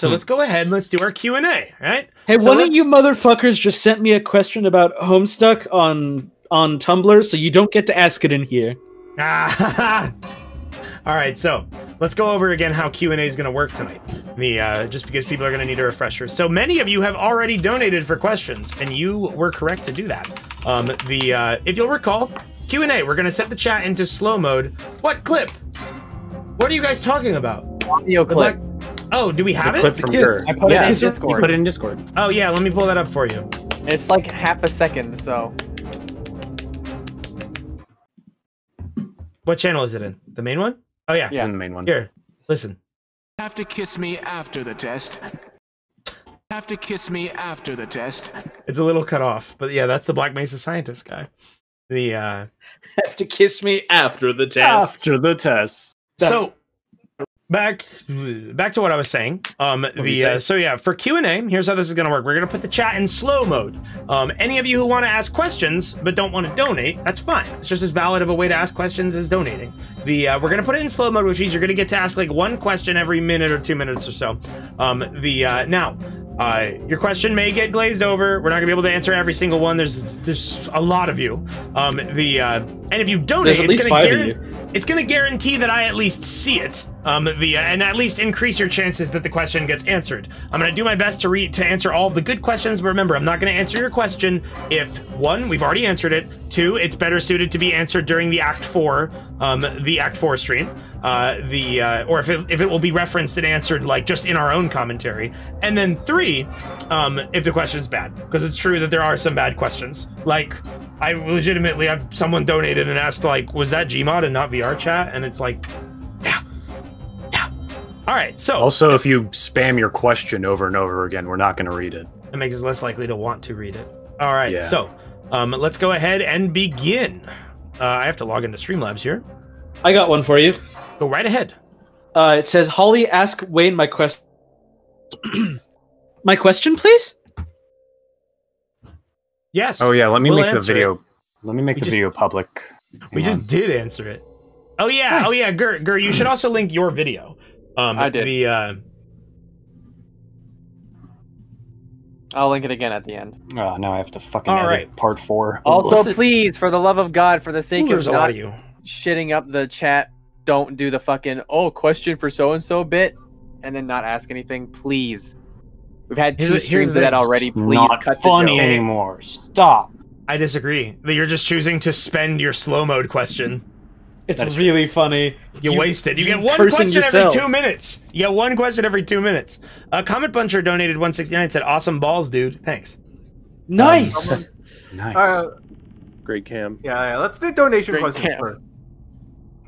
So let's go ahead and let's do our Q and A. Right? Hey, So one let's- of you motherfuckers just sent me a question about Homestuck on on Tumblr, so you don't get to ask it in here. Ah, All right, so let's go over again how Q and A is going to work tonight. The uh, just because people are going to need a refresher. So many of you have already donated for questions, and you were correct to do that. Um, the uh, if you'll recall, Q and A. We're going to set the chat into slow mode. What clip? What are you guys talking about? Audio clip. Black- Oh, do we have clip it? from Yes, her. I put Yeah, it in so- You Discord. put it in Discord. Oh yeah, let me pull that up for you. It's like half a second, so What channel is it in? The main one? Oh yeah. It's Yeah. in the main one. Here, listen. Have to kiss me after the test. Have to kiss me after the test. It's a little cut off, but yeah, that's the Black Mesa scientist guy. The uh Have to kiss me after the test. After the test. so back back to what I was saying. Um the uh, so yeah, for Q&A, here's how this is going to work. We're going to put the chat in slow mode. Um any of you who want to ask questions but don't want to donate, that's fine. It's just as valid of a way to ask questions as donating. The uh, we're going to put it in slow mode, which means you're going to get to ask like one question every minute or 2 minutes or so. Um the uh now uh, your question may get glazed over. We're not gonna be able to answer every single one. There's there's a lot of you. Um, the uh, and if you donate, it's least gonna five of you. it's going to guarantee that I at least see it, um, the uh, and at least increase your chances that the question gets answered. I'm going to do my best to read to answer all of the good questions, but remember, I'm not going to answer your question if one, we've already answered it. Two, it's better suited to be answered during the Act Four, um, the Act Four stream, uh, the uh, or if it, if it will be referenced and answered like just in our own commentary. And then three, um, if the question's bad, because it's true that there are some bad questions, like. I legitimately have someone donated and asked like, was that Gmod and not VR chat? And it's like, yeah. All right, so Also, if you spam your question over and over again, we're not going to read it. it makes us less likely to want to read it. All right, Yeah. so um, let's go ahead and begin. Uh, I have to log into Streamlabs here. I got one for you. Go right ahead. Uh, it says, "Holly, ask Wayne my question." my question, please. Yes. Oh yeah, let me We'll make the answer video. Let me make We the just- video public. we Hang just did answer it. Oh yeah. Oh yeah. Gur, Gur, you should also link your video. Um, I did. The uh, I'll link it again at the end. Oh, now I have to fucking All edit right. part four. Also, the- please, for the love of God, for the sake ooh, of there's not of you. shitting up the chat, don't do the fucking oh question for so and so bit, and then not ask anything. Please, we've had two here's streams the of that already. Please not cut funny the joke. anymore. Stop. I disagree. That you're just choosing to spend your slow mode question. It's That's really funny. You, waste it. You, get one question yourself. every two minutes. You get one question every two minutes. Uh, Comet Puncher donated 169 said, Awesome balls, dude. Thanks. Nice. Nice. Uh, Great cam. yeah, yeah. Let's do donation Great questions camp. first.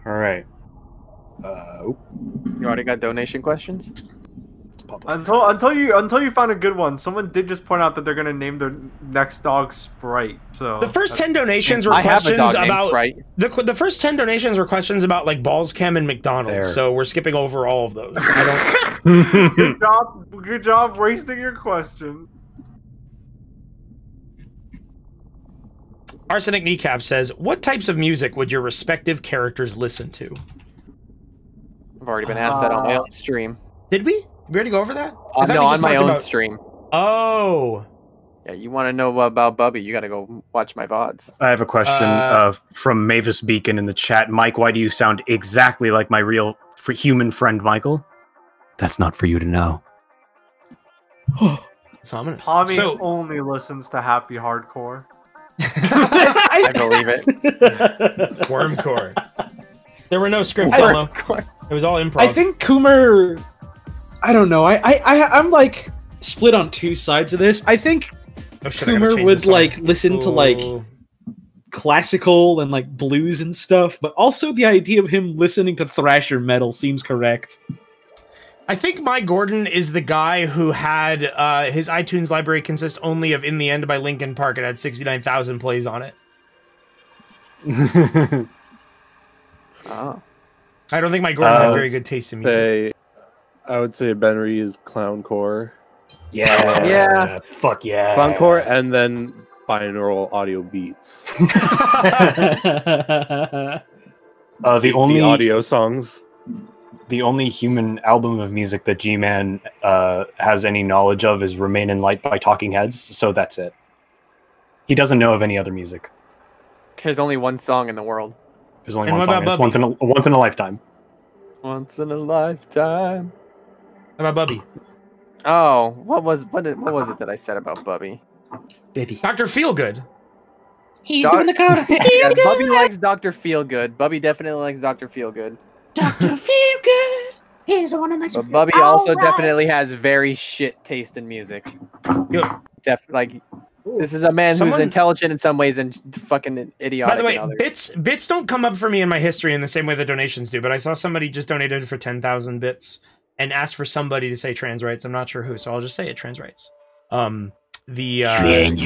All right. Uh, You already got donation questions. It's public. Until until you until you found a good one, someone did just point out that they're gonna name their next dog Sprite. So The first 10 donations were I questions about. Sprite. The, the first 10 donations were questions about like Balls cam, and McDonald's. There. So we're skipping over all of those. I don't. Good job, good job wasting your question. Arsenic Kneecap says, What types of music would your respective characters listen to? I've already been asked that on my Uh, own stream. Did we? We already go over that? Uh, no, on my own about- stream. Oh. Yeah, you want to know about Bubby? You got to go watch my vods. I have a question Uh, uh, from Mavis Beacon in the chat. Mike, why do you sound exactly like my real f- human friend, Michael? That's not for you to know. It's ominous. Tommy So, only listens to happy hardcore. I believe it. Wormcore. There were no scripts, I- Elmo. It was all improv. I think Coomer. I don't know. I, I, I I'm like split on two sides of this. I think Oh, shit, Coomer change would like listen to like classical and like blues and stuff, but also the idea of him listening to thrasher metal seems correct. I think my Gordon is the guy who had uh, his iTunes library consist only of "In the End" by Linkin Park. It had sixty nine thousand plays on it. Oh. I don't think my Gordon had Uh, very good taste in music. Say, I would say Benrey is clowncore, yeah. Yeah. Fuck yeah. clowncore, and then binaural audio beats. Uh, the only the audio songs. the only human album of music that G-Man uh, has any knowledge of is "Remain in Light" by Talking Heads. So that's it. He doesn't know of any other music. There's only one song in the world. There's only And one song. It's once in a once in a lifetime. Once in a lifetime. How about Bubby? Oh, what was what did, what was it that I said about Bubby? Diddy. Dr. Feelgood. He's Doc- doing the car. Yeah, Bubby likes Doctor Feelgood. Bubby definitely likes Doctor Feelgood. Dr. Feelgood. He's the one that makes you But feel Bubby also alright. definitely has very shit taste in music. Good. Def like this is a man Someone- who's intelligent in some ways and fucking idiotic By the way, bits bits don't come up for me in my history in the same way that donations do. But I saw somebody just donated for ten thousand bits and asked for somebody to say trans rights. I'm not sure who, so I'll just say it trans rights. Um, the uh, Trans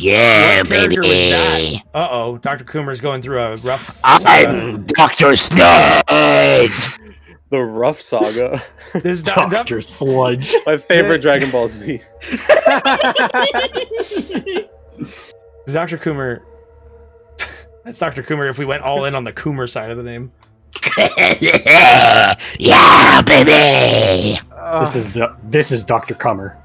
yeah, what character baby. Uh oh, Dr. Coomer's going through a rough. I'm. Dr. Sludge. The Rough Saga. This is Doc- Doc- Doctor Sludge. My favorite Dragon Ball Z. Dr. Coomer. That's Dr. Coomer. If we went all in on the Coomer side of the name. yeah, baby. This is Do- this is Doctor Comer.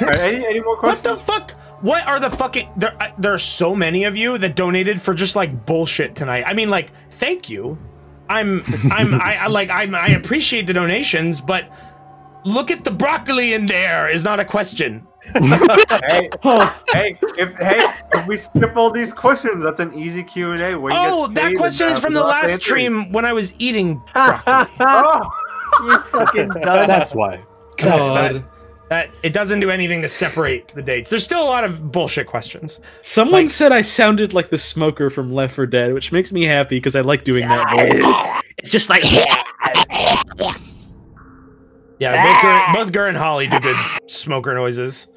Alright, any, any more What the fuck? What are the fucking? There, I- there are so many of you that donated for just like bullshit tonight. I mean, like, thank you. I'm, I'm, I, I like, I'm, I appreciate the donations, but look at the broccoli in there is not a question. hey, hey, if hey, if we skip all these questions, that's an easy Q and A. Oh, that question is uh, from the last stream when I was eating broccoli. Oh, you fucking oh. dumb. That's why. God. that it doesn't do anything to separate the dates. There's still a lot of bullshit questions. Someone Like- said I sounded like the smoker from Left 4 Dead, which makes me happy because I like doing that voice. It's just like Yeah, both Gur, both Gur and Holly do good smoker noises.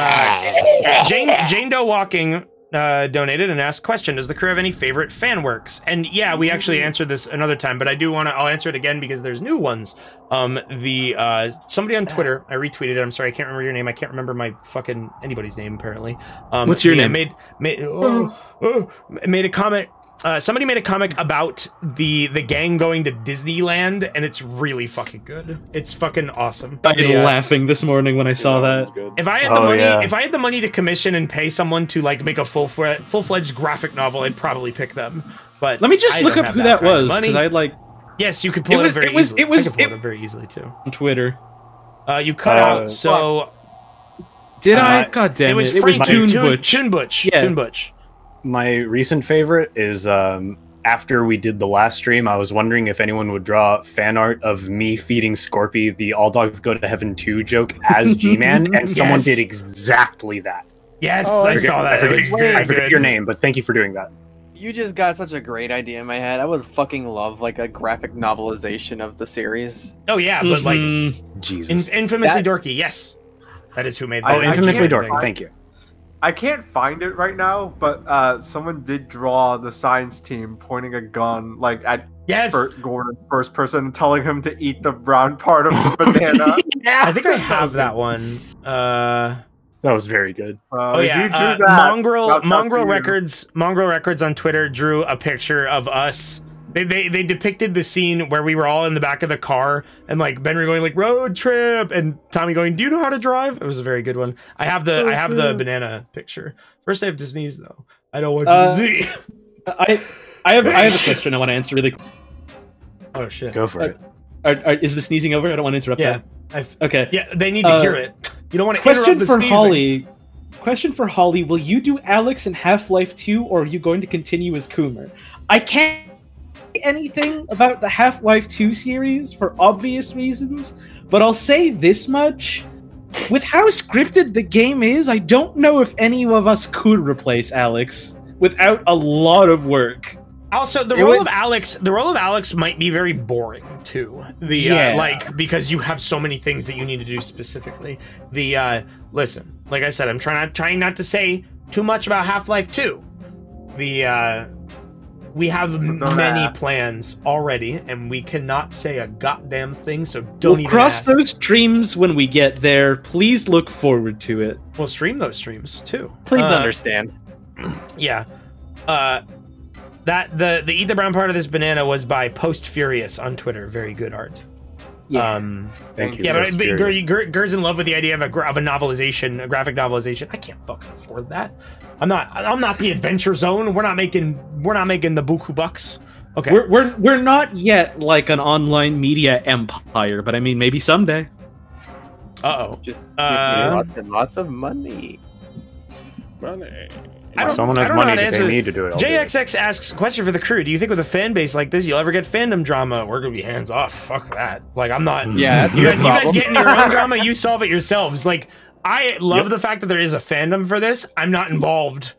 Uh, Jane Jane Doe Walking uh, donated and asked, "Question: Does the crew have any favorite fan works?" And yeah, we actually answered this another time, but I do want to. I'll answer it again because there's new ones. Um, the uh, somebody on Twitter, I retweeted it. I'm sorry, I can't remember your name. I can't remember my fucking anybody's name apparently. Um, What's your the- name? Made made oh, oh, made a comment. Uh, somebody made a comic about the the gang going to Disneyland, and it's really fucking good. It's fucking awesome. I The, uh, laughing this morning when I saw that. if I had the Oh, money, yeah. if I had the money to commission and pay someone to like make a full full fledged graphic novel, I'd probably pick them. But Let me just I look up who that kind of was because I like yes, you could pull It it, was- up very it was- easily. it was- I could pull it- it up very easily too. on Twitter. Uh, you cut Uh, out so Did Uh, I? God damn it! it was It was Frankie Toon Toon Butch. Toon Butch. Yeah. Toon Butch. My recent favorite is um, after we did the last stream. I was wondering if anyone would draw fan art of me feeding Scorpy the "All Dogs Go to Heaven" 2 joke as G-Man, and someone did exactly that. Yes, Oh, I I saw that. I It forget, was I forget your name, but thank you for doing that. You just got such a great idea in my head. I would fucking love like a graphic novelization of the series. Oh yeah, but like Mhm. in, Jesus. infamously That- dorky. Yes, that is who made that. oh, infamously dorky. Thank you. I can't find it right now, but uh, someone did draw the science team pointing a gun like at Yes, Bert Gordon first person and telling him to eat the brown part of the banana. I think I have that one. Uh, That was very good. Uh, oh yeah, you drew uh, that, Mongrel Mongrel. Records Mongrel Records on Twitter drew a picture of us. They, they they depicted the scene where we were all in the back of the car and like Ben were going like road trip and Tommy going, "Do you know how to drive?" It was a very good one. I have the I have the banana picture. First I have to sneeze though. I don't want you Uh, to see. I I have I have a question I want to answer really. quick. Oh shit. Go for Uh, it. Are, are, is the sneezing over? I don't want to interrupt. Yeah. that. I've, Okay. yeah, they need to Uh, hear it. You don't want to Question the for sneezing. Holly. Question for Holly: Will you do Alyx in Half Life Two, or are you going to continue as Coomer? I can't say anything about the Half Life Two series for obvious reasons, but I'll say this much: with how scripted the game is, I don't know if any of us could replace Alyx without a lot of work. Also, the It role was- of Alyx, the role of Alyx might be very boring too. The Yeah. uh, like because you have so many things that you need to do specifically. The uh, listen, like I said, I'm trying trying not to say too much about Half Life Two. The uh, we have many ask. plans already, and we cannot say a goddamn thing. So don't we'll even cross ask. those streams when we get there. Please look forward to it. We'll stream those streams too. Please Uh, understand. Yeah. Uh That the the eat the brown part of this banana was by Post Furious on Twitter. Very good art. Yeah. Um, Thank you. yeah, but, but Gur. Gur, Gur's in love with the idea of a of a novelization, a graphic novelization. I can't fucking afford that. I'm not. I'm not the Adventure Zone. We're not making. We're not making the buku bucks. Okay. We're, we're we're not yet like an online media empire, but I mean maybe someday. Uh oh. Just give Uh, me lots and lots of money. Money. I don't- If someone has money how to to answer to do it. I'll do it. JXX asks question for the crew. Do you think with a fan base like this, you'll ever get fandom drama? We're gonna be hands off. Fuck that. Like I'm not. Yeah, that's you guys, you guys get in your own drama. You solve it yourselves. Like I love Yep. the fact that there is a fandom for this. I'm not involved.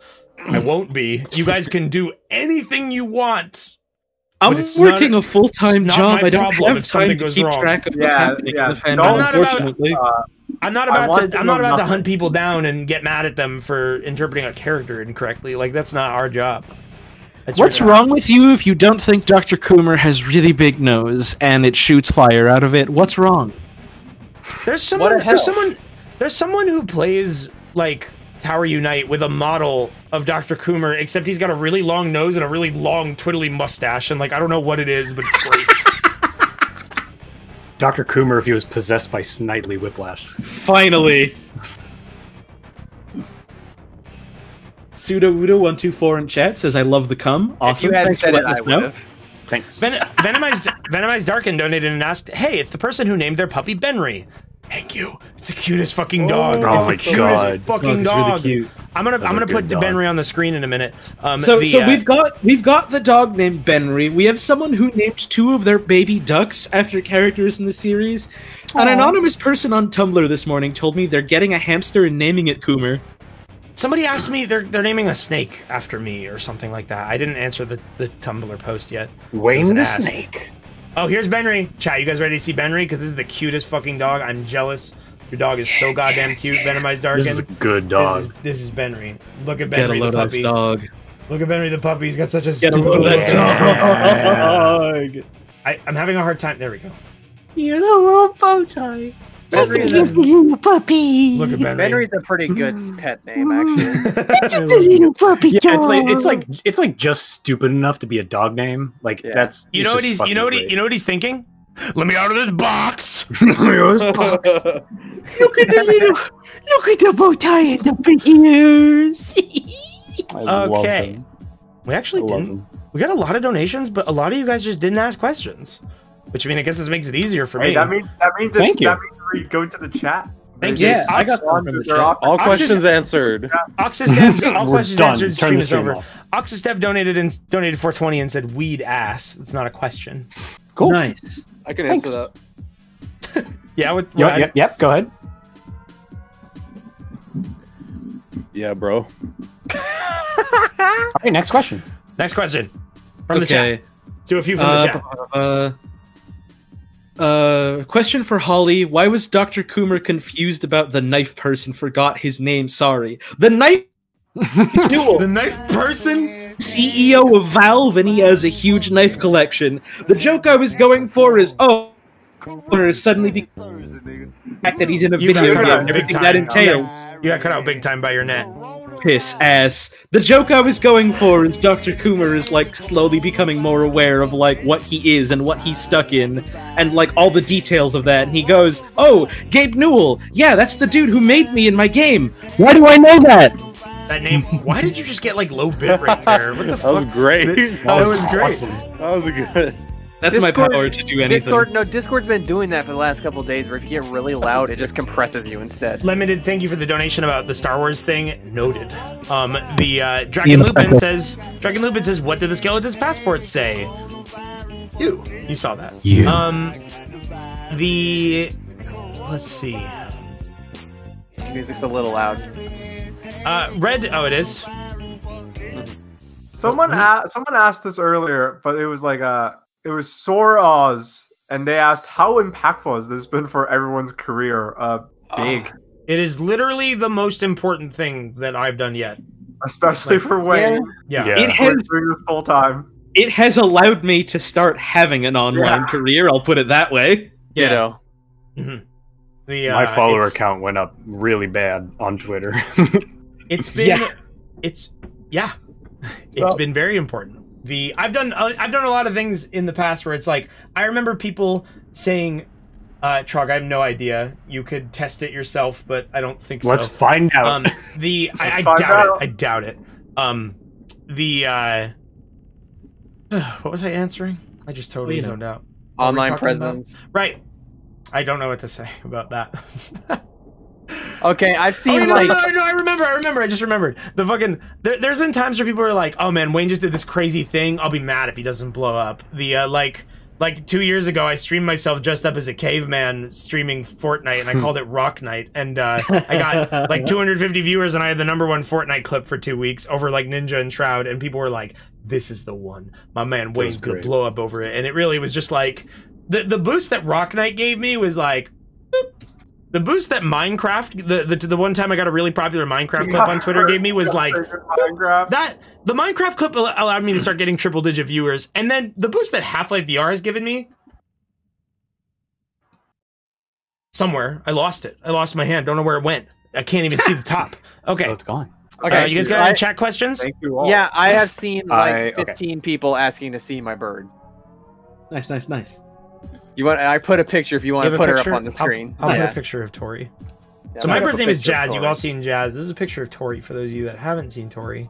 I won't be. You guys can do anything you want. I'm it's working not- a full time job. I don't have time to keep wrong. track of what's Yeah, happening yeah, in the fandom. don't- about- unfortunately, Uh, I'm not about to. to I'm not know about to hunt people down and get mad at them for interpreting a character incorrectly. Like that's not our job. That's your What's job. wrong with you if you don't think Dr. Coomer has really big nose and it shoots fire out of it? What's wrong? There's someone. the There's someone. There's someone who plays like Tower Unite with a model of Dr. Coomer, except he's got a really long nose and a really long twiddly mustache, and like I don't know what it is, but it's great. Dr. Coomer if he was possessed by Snidely Whiplash. Finally. Sudo Udo one two four in chat says I love the cum. Awesome. If you hadn't Thanks for said it, letting I know. would have. Thanks. Ven- Venomized Venomized Darkin donated and asked, "Hey, it's the person who named their puppy Benrey." Thank you. It's the cutest fucking dog. Oh it's my the cutest God. fucking Dog really cute. I'm gonna That's I'm gonna put good dog. Benrey on the screen in a minute. Um, So, the, so uh, we've got we've got the dog named Benrey. We have someone who named two of their baby ducks after characters in the series. An anonymous person on Tumblr this morning told me they're getting a hamster and naming it Coomer. Somebody asked me they're they're naming a snake after me or something like that. I didn't answer the, the Tumblr post yet. Wayne the ass. Snake. Oh, here's Benrey. Chat, you guys ready to see Benrey? Because this is the cutest fucking dog. I'm jealous. Your dog is so goddamn cute. Venomized Darkin. This is a good This dog. is, this is Benrey. Look at Get a Benrey load the of this puppy. dog. Look at Benrey the puppy. He's got such a Get a stupid load of that little dog. I, I'm having a hard time. There we go. You're the little bow tie. That's Benrey is, a, little puppy. Look at Benrey. Benrey's a pretty good mm. pet name, actually. Mm. That's the little puppy Yeah, it's like it's like it's like just stupid enough to be a dog name. Like Yeah. that's you know what he's you know what he, you know what he's thinking? Let me out of this box. Look at the little, look at the bow tie and the big ears. Okay. We actually didn't. him. We got a lot of donations, but a lot of you guys just didn't ask questions. Which I mean, I guess this makes it easier for Hey, me. that means that means Thank it's, you. that means we go to the chat. Thank you. they Yeah, I got respond from the chat. All Oxys- questions answered. Oxystev, all We're questions done. answered. Turn Stream the stream over. off. Oxystev donated and donated 420 and said weed ass. It's not a question. Cool. Nice. I can Thanks. answer that. Yeah, what's Yep, what- yep, yep. Go ahead. Yeah, bro. All right, next question. Next question from the chat. Do a few from Uh, the chat. uh, uh, question for Holly: Why was Doctor Coomer confused about the knife person? Forgot his name. Sorry. The knife The knife person. CEO of Valve, and he has a huge knife collection. The joke I was going for is, oh, Coomer is suddenly be- the fact that he's in a You video game. and Everything that time. entails. You got cut out big time by your net. Piss ass. The joke I was going for is Dr. Coomer is like slowly becoming more aware of like what he is and what he's stuck in and like all the details of that. And he goes, Oh, Gabe Newell. Yeah, that's the dude who made me in my game. Why do I know that? That name. Why did you just get like low bit rate there? What the fuck? That was fuck? great. That That was was, great. awesome. that was good. That's my power to do anything. Discord, no, Discord's been doing that for the last couple days. Where if you get really loud, it just compresses you instead. Limited, thank you for the donation about the Star Wars thing. Noted. Um, the uh, Dragon Lupin says, Dragon Lupin says, what did the skeleton's passport say? You. You saw that. You. Um, the, let's see. Music's a little loud. Uh, red. Oh, it is. Someone a- someone asked this earlier, but it was like uh it was Sore Oz, and they asked how impactful has this been for everyone's career? Uh, big, It is literally the most important thing that I've done yet. especially for Wayne. Yeah. Yeah. It has doing this full time. it has allowed me to start having an online Yeah. career, I'll put it that way. Yeah. Ditto. Mhm. The, uh, My follower it's- count went up really bad on Twitter. It's been Yeah. it's yeah. It's been very important. The I've done uh, I've done a lot of things in the past where it's like I remember people saying, uh, "Trog, I have no idea. You could test it yourself, but I don't think so. Let's find out. Um, the I, I doubt out. it. I doubt it. Um, the uh, what was I answering? I just totally Well, you know. zoned out. What Online talking about? presence. Right. I don't know what to say about that. Okay, I've Oh, seen you know, like no, no, I remember, I remember, I just remembered. The fucking there, there's been times where people are like, "Oh man, Wayne just did this crazy thing. I'll be mad if he doesn't blow up." The uh, like like 2 years ago I streamed myself dressed up as a caveman streaming Fortnite and I called it Rock Night and uh, I got like 250 viewers and I had the number 1 Fortnite clip for 2 weeks over like Ninja and Shroud and people were like, "This is the one. My man Wayne's to blow up over it." And it really was just like the the boost that Rock Knight gave me was like boop. The boost that Minecraft the, the the one time I got a really popular Minecraft clip on Twitter gave me was like Minecraft. that the Minecraft clip allowed me to start getting triple digit viewers and then the boost that Half-Life VR has given me somewhere I lost it I lost my hand don't know where it went I can't even see the top okay Oh, it's gone. Uh, okay you guys got any I- chat questions Thank you all. Yeah, I have seen like I- okay. 15 people asking to see my bird. Nice, nice, nice. You want? I put a picture if you You want have to put her up on the I'll- screen. I'll, put Yeah. a picture of Tori Yeah, So my first name is picture Jazz. You've all seen Jazz. This is a picture of Tori for those of you that haven't seen Tori.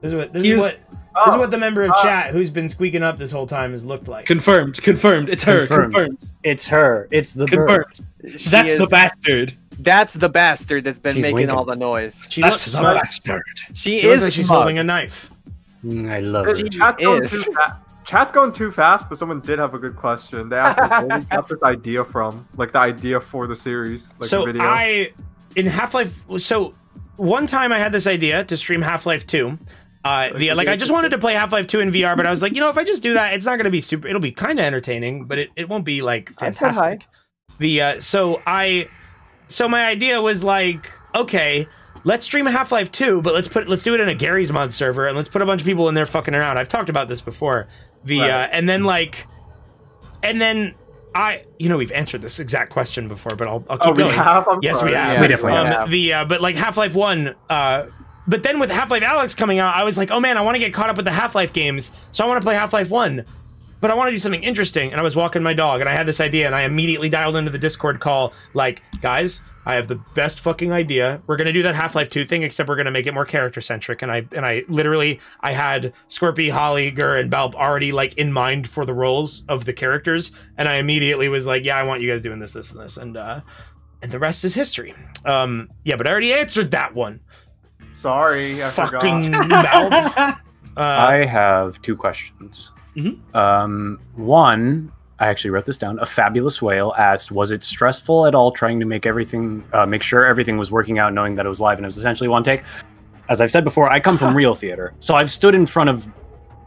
This is what this Here's- is what this is Oh, what the member of oh. chat who's been squeaking up this whole time has looked like. Confirmed, confirmed. It's her. Confirmed. Confirmed. It's her. It's the Confirmed. bird. She That's the bastard. That's the bastard that's been She's making winking. all the noise. She That's looks the smug. bastard. She, She is like she's holding a knife. Mm, I love her. She Chat's going, is. Too fa- chat's going too fast, but someone did have a good question. They asked us where we got this idea from, like the idea for the series, like so the video. I in Half Life. So one time I had this idea to stream Half Life Two. Uh, the, like I just wanted to play Half Life Two in VR, but I was like, you know, if I just do that, it's not going to be super. It'll be kind of entertaining, but it, it won't be like I said hi. fantastic. The uh, so I so my idea was like, okay, let's stream Half Life Two, but let's put let's do it in a Gary's mod server and let's put a bunch of people in there fucking around. I've talked about this before. The Right. uh, and then like, and then I you know we've answered this exact question before, but I'll, I'll keep oh, we going. have. I'm Yes, we have. Yeah, We definitely Um, have. the uh, but like Half Life One, uh, but then with Half Life Alyx coming out, I was like, oh man, I want to get caught up with the Half Life games, so I want to play Half Life One, but I want to do something interesting. And I was walking my dog, and I had this idea, and I immediately dialed into the Discord call, like, guys. I have the best fucking idea. We're gonna do that Half Life Two thing, except we're gonna make it more character centric. And I and I literally I had Scorpy, Holly, Gur, and Balb already like in mind for the roles of the characters, and I immediately was like, yeah, I want you guys doing this, this, and this, and uh, and the rest is history. Um, yeah, but I already answered that one. Sorry, I Fucking forgot. Uh, I have two questions. Mhm. Um, one, I actually wrote this down. A fabulous whale asked, "Was it stressful at all trying to make everything, uh, make sure everything was working out, knowing that it was live and it was essentially one take?" As I've said before, I come from real theater, so I've stood in front of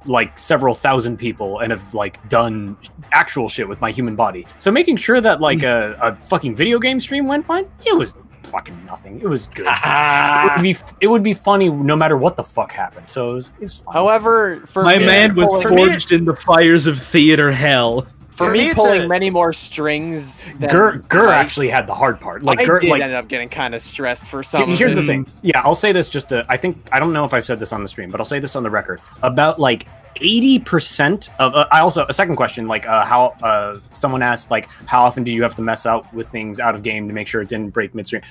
like several thousand people and have like done actual shit with my human body. So making sure that like a, a fucking video game stream went fine, it was fucking nothing. It was good. it, would be, it would be funny no matter what the fuck happened. So it was, it was fine. However, for My me, man was pulling, for me- forged in the fires of theater hell. For for me me, pulling a- many more strings. Than Gur, Gur I- actually had the hard part. Like I Gur, did like end up getting kind of stressed for some. Here's of the thing. Yeah, I'll say this just to. I think I don't know if I've said this on the stream, but I'll say this on the record. About like eighty percent of. Uh, I also a second question, like uh, how uh, someone asked, like how often do you have to mess out with things out of game to make sure it didn't break midstream?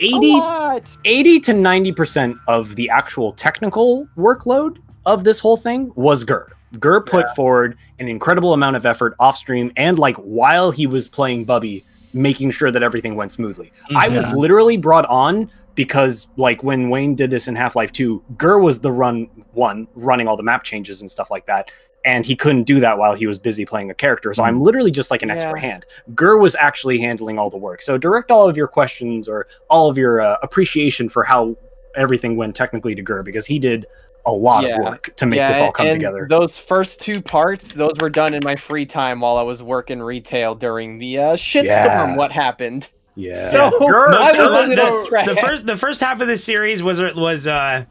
80, lot. 80 to ninety percent of the actual technical workload of this whole thing was Gur. Gur put forward an incredible amount of effort off stream and like while he was playing Bubby, making sure that everything went smoothly. I was literally brought on because like when Wayne did this in Half-Life 2, Gur was the run one running all the map changes and stuff like that. And he couldn't do that while he was busy playing a character. So I'm literally just like an extra hand. Gur was actually handling all the work. So direct all of your questions or all of your uh, appreciation for how everything went technically to Gur because he did a lot Yeah. of work to make yeah, this all come and together. Those first two parts, those were done in my free time while I was working retail during the uh, shitstorm. Yeah. What happened? yeah. So Gur- Most I was the- a little the, stressed. the first the first half of the series was was uh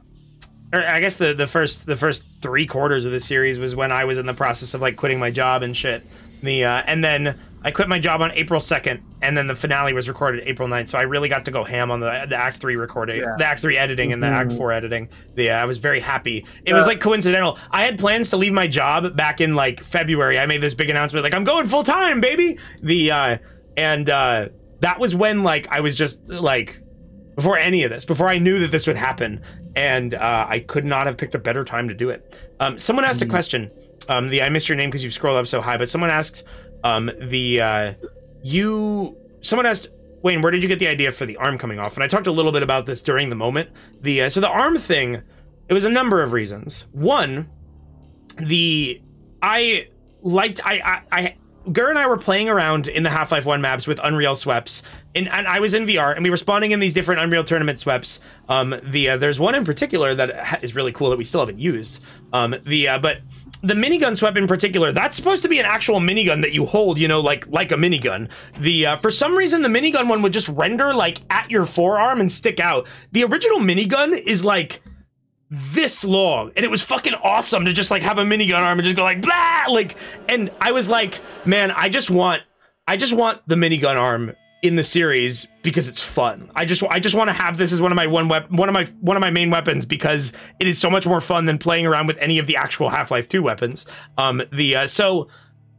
or I guess the the first the first three quarters of the series was when I was in the process of like quitting my job and shit. The uh, and then I quit my job on April 2nd, and then the finale was recorded April 9th. So I really got to go ham on the, the Act 3 recording, Yeah. the Act 3 editing, and the Act Mhm. 4 editing. The, uh, I was very happy. It was like coincidental. I had plans to leave my job back in like February. I made this big announcement, like, I'm going full time, baby. The, uh, and, uh, that was when like I was just like before any of this, before I knew that this would happen, and uh, I could not have picked a better time to do it. Um, someone asked a question. Um, the I missed your name because you've scrolled up so high, but someone asked um, the uh, you. Someone asked Wayne, where did you get the idea for the arm coming off? And I talked a little bit about this during the moment. The uh, so the arm thing, it was a number of reasons. One, the I liked I I. I Gur and I were playing around in the Half-Life 1 maps with Unreal sweps, and, and I was in VR, and we were spawning in these different Unreal Tournament sweps. Um, the uh, there's one in particular that is really cool that we still haven't used. Um, the uh, but the minigun sweep in particular, that's supposed to be an actual minigun that you hold, you know, like like a minigun. The uh, for some reason the minigun one would just render like at your forearm and stick out. The original minigun is like this long and it was fucking awesome to just like have a minigun arm and just go like blah like and i was like man i just want i just want the minigun arm in the series because it's fun. I just i just want to have this as one of my one wep- one of my one of my main weapons because it is so much more fun than playing around with any of the actual half-life 2 weapons. Um the uh, so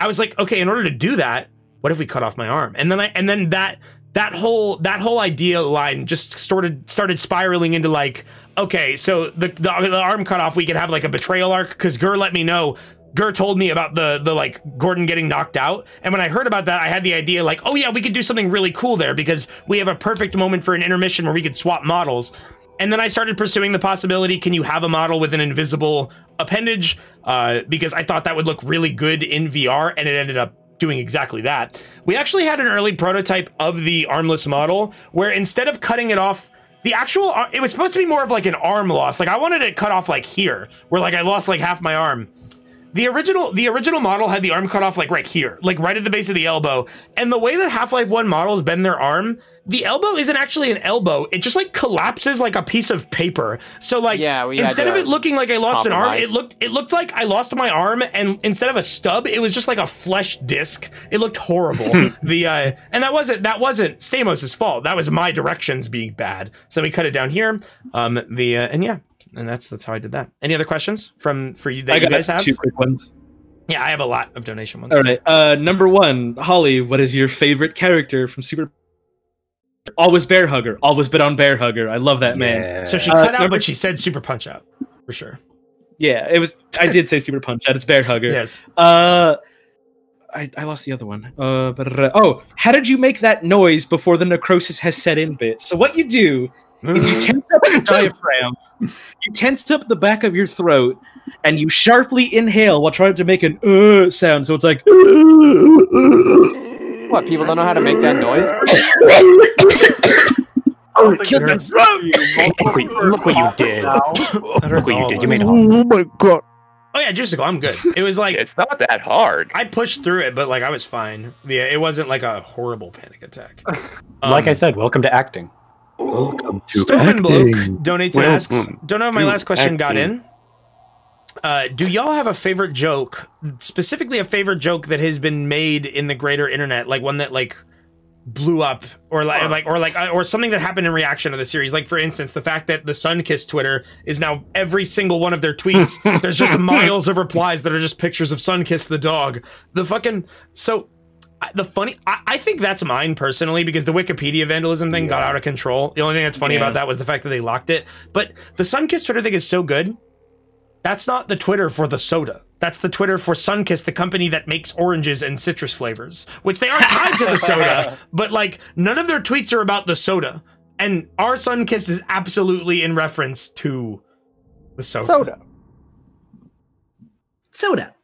i was like okay in order to do that what if we cut off my arm? And then i and then that that whole that whole idea line just started started spiraling into like okay so the the, the arm cut off we could have like a betrayal arc because Gur let me know Gur told me about the the like Gordon getting knocked out and when I heard about that I had the idea like oh yeah we could do something really cool there because we have a perfect moment for an intermission where we could swap models and then I started pursuing the possibility can you have a model with an invisible appendage uh, because I thought that would look really good in VR and it ended up doing exactly that. We actually had an early prototype of the armless model where instead of cutting it off, the actual it was supposed to be more of like an arm loss. Like I wanted it cut off like here, where like I lost like half my arm. The original the original model had the arm cut off like right here, like right at the base of the elbow. And the way that Half-Life 1 models bend their arm, the elbow isn't actually an elbow. It just like collapses like a piece of paper. So like Yeah, instead of it looking like I lost an arm, it looked it looked like I lost my arm and instead of a stub, it was just like a flesh disc. It looked horrible. the uh and that wasn't that wasn't Stamos' fault. That was my directions being bad. So we cut it down here. Um the uh, and yeah, and that's that's how I did that. Any other questions from for you that I you guys have? two quick ones. Yeah, I have a lot of donation ones. All right. Uh, number one, Holly, what is your favorite character from Super? Always Bear Hugger. Always been on Bear Hugger. I love that man. So she Uh, cut out, number- but she said super punch out for sure. Yeah, it was. I did say Super Punch Out. It's Bear Hugger. Yes. Uh, I, I lost the other one. Uh, but uh, oh, how did you make that noise before the necrosis has set in? Bit. So what you do is you tense up your diaphragm, you tense up the back of your throat, and you sharply inhale while trying to make an uh sound. So it's like. What? People don't know how to make that noise? Oh, kill my Look what, look what you did. Look what you did. You us. made a Oh my god. Oh yeah, Juicycle, I'm good. It was like It's not that hard. I pushed through it, but like I was fine. Yeah, it wasn't like a horrible panic attack. like I Um, said, welcome to acting. Welcome Stephen Bloke donates and Welcome asks, don't know if my last question got in. Uh, do y'all have a favorite joke, specifically a favorite joke that has been made in the greater internet, like one that like blew up, or like, like or like uh, or something that happened in reaction to the series? Like for instance, the fact that the Sun Sunkist Twitter is now every single one of their tweets. there's just miles of replies that are just pictures of Sun Sunkist the dog. The fucking so I- the funny I, I think that's mine personally because the wikipedia vandalism thing got out of control the only thing that's funny Yeah. about that was the fact that they locked it but the sunkist twitter thing is so good that's not the twitter for the soda that's the twitter for sunkist the company that makes oranges and citrus flavors which they aren't tied to the soda but like none of their tweets are about the soda and our sunkist is absolutely in reference to the soda Soda. Soda.